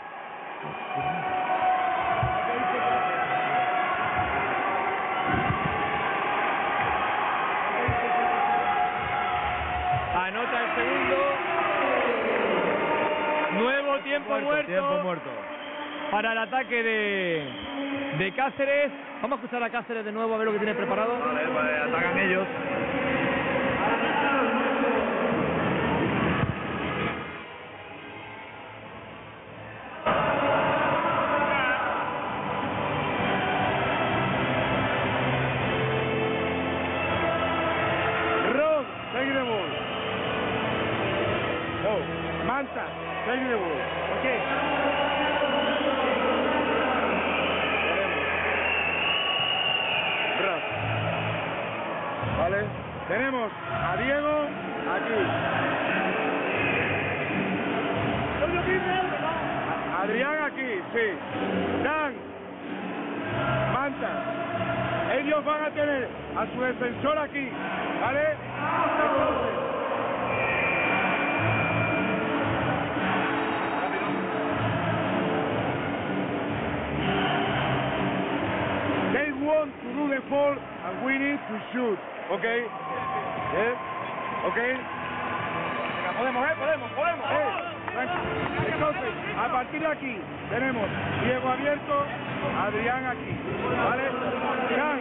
Anota el segundo. Nuevo tiempo muerto. Tiempo muerto. Para el ataque de, de Cáceres. Vamos a escuchar a Cáceres de nuevo a ver lo que tiene preparado. Vale, vale, atacan ellos. Ras. Vale. Tenemos a Diego aquí. Adrián aquí, sí. Dan. Manta. Ellos van a tener a su defensor aquí, ¿vale? Fall and we need to shoot, okay? Yes? Okay? Podemos, eh, podemos, podemos. Entonces, a partir de aquí tenemos Diego abierto, Adrián aquí, ¿vale? Jan,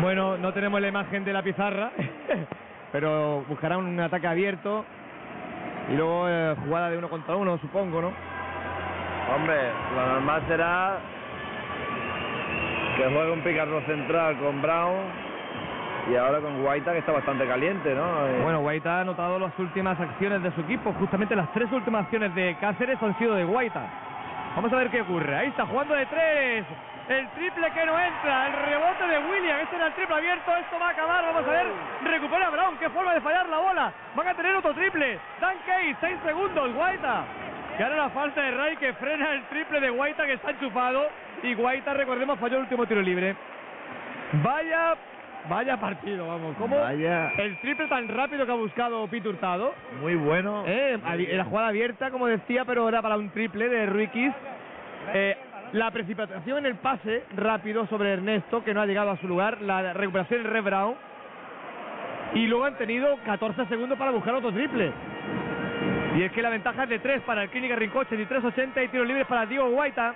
Bueno, no tenemos la imagen de la pizarra, pero buscará un ataque abierto y luego eh, jugada de uno contra uno, supongo, ¿no? Hombre, lo normal será que juegue un picarro central con Brown y ahora con Guaita que está bastante caliente, ¿no? Eh, Bueno, Guaita ha anotado las últimas acciones de su equipo. Justamente las tres últimas acciones de Cáceres han sido de Guaita. Vamos a ver qué ocurre. Ahí está jugando de tres. El triple que no entra. El rebote de William. Este era el triple abierto. Esto va a acabar. Vamos a ver. Recupera Brown. Qué forma de fallar la bola. Van a tener otro triple. Dan Case. Seis segundos. Guaita. Que ahora la falta de Ray que frena el triple de Guaita que está enchufado. Y Guaita, recordemos, falló el último tiro libre. Vaya, vaya partido, vamos. ¿Cómo? Vaya. El triple tan rápido que ha buscado Pete Hurtado. Muy bueno. Eh, la jugada abierta, como decía, pero era para un triple de Ruiz. Eh, la precipitación en el pase rápido sobre Ernesto, que no ha llegado a su lugar. La recuperación en Red Brown. Y luego han tenido 14 segundos para buscar otro triple. Y es que la ventaja es de 3 para el Clínica Rincoche, y 3.80 y tiros libres para Diego Guaita.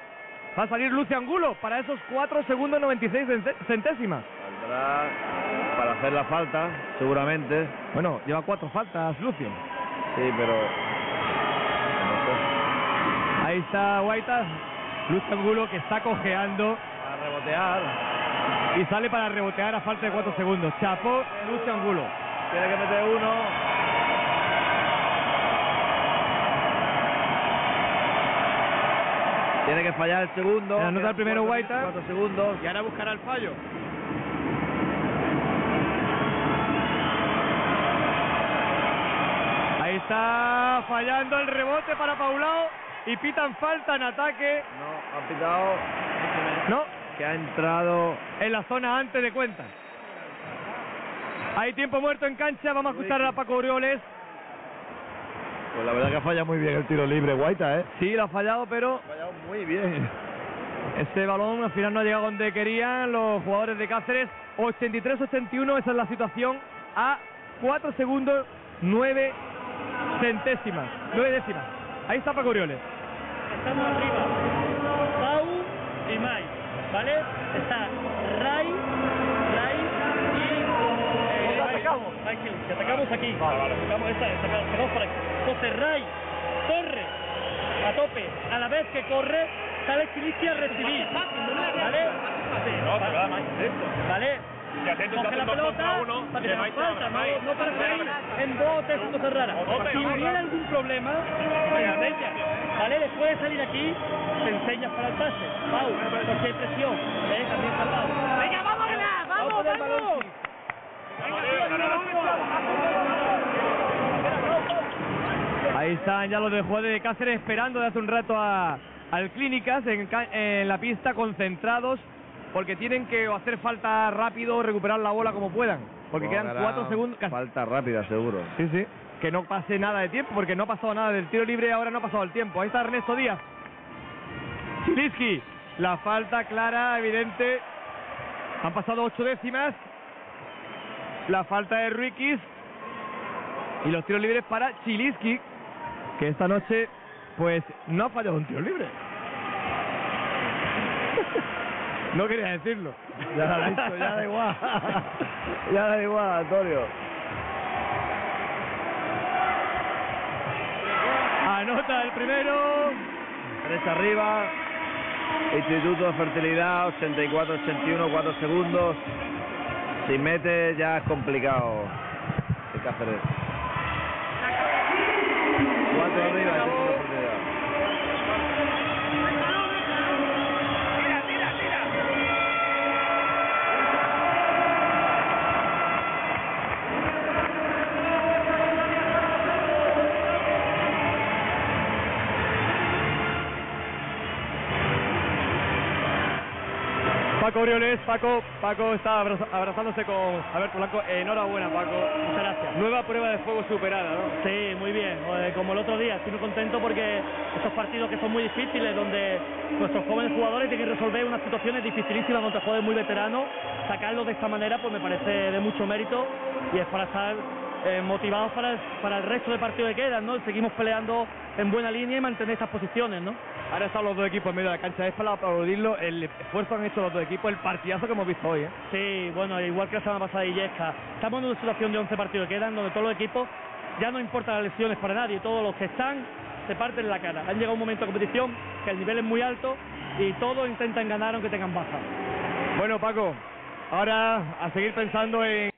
Va a salir Lucio Angulo para esos 4 segundos 96 cente- centésimas. Saldrá para hacer la falta, seguramente. Bueno, lleva cuatro faltas Lucio. Sí, pero. Ahí está Guaita. Lucio Angulo que está cojeando. Para rebotear. y sale para rebotear a falta de 4 segundos. Chapó Lucio Angulo. Tiene que meter uno. Tiene que fallar el segundo. Se anota el primero Guaita. 4 segundos. Y ahora buscará el fallo. Ahí está fallando el rebote para Paulao y pitan falta en ataque. No, ha pitado No, que ha entrado. en la zona antes de cuenta. Hay tiempo muerto en cancha, vamos a escuchar a Paco Orioles. Pues la verdad que falla muy bien el tiro libre, Guaita, ¿eh? Sí, lo ha fallado, pero Ha fallado muy bien. Ese balón al final no ha llegado donde querían los jugadores de Cáceres. 83-81, esa es la situación. A 4 segundos, 9 centésimas, 9 décimas. Ahí está Paco Orioles. Estamos arriba. Pau y Mai. ¿Vale? Está Ray, atacamos? Aquí, si atacamos aquí. Atacamos, esta, atacamos, atacamos por aquí. Entonces Ray corre a tope. A la vez que corre, sale Chilicia a recibir. ¿Vale? Sí, ¿Vale? coge la pelota para que te haga falta, no, no para que ahí en botes, punto cerrara. Si hubiera algún problema. ¿Vale? Después de salir aquí, te enseñas para el pase. Pau, porque hay presión. ¿eh? También. Venga, vamos, vamos, vamos. vamos. Ahí están ya los de de Cáceres esperando de hace un rato a, al Clínicas en, en, la pista, concentrados, porque tienen que hacer falta rápido, recuperar la bola como puedan, porque quedan cuatro segundos. Falta rápida, seguro. Sí, sí. Que no pase nada de tiempo, porque no ha pasado nada del tiro libre, ahora no ha pasado el tiempo. Ahí está Ernesto Díaz. Chiliski, la falta clara, evidente. Han pasado ocho décimas. La falta de Ruiquis. Y los tiros libres para Chiliski, que esta noche pues no ha fallado un tiro libre. no quería decirlo. Ya lo ha dicho, ya da igual. ya da igual, Antonio. Anota el primero. Tres arriba. Instituto de Fertilidad, 84-81, 4 segundos. Si mete ya es complicado. El Cáceres. Cuatro arriba, Paco Orioles, Paco, Paco está abrazándose con Alberto Blanco. Enhorabuena, Paco. Muchas gracias. Nueva prueba de fuego superada, ¿no? Sí, muy bien. Como el otro día, estoy muy contento porque estos partidos que son muy difíciles, donde nuestros jóvenes jugadores tienen que resolver unas situaciones dificilísimas contra jugadores muy veteranos, sacarlos de esta manera, pues me parece de mucho mérito y es para estar eh, motivados para el, para el resto de partidos que quedan, ¿no? Seguimos peleando en buena línea y mantener estas posiciones, ¿no? Ahora están los dos equipos en medio de la cancha. Es para aplaudirlo el esfuerzo que han hecho los dos equipos, el partidazo que hemos visto hoy. ¿eh? Sí, bueno, igual que la semana pasada de Illesca. Estamos en una situación de 11 partidos que quedan, donde todos los equipos ya no importan las lesiones para nadie. Todos los que están se parten la cara. Han llegado un momento de competición que el nivel es muy alto y todos intentan ganar aunque tengan baja. Bueno, Paco, ahora a seguir pensando en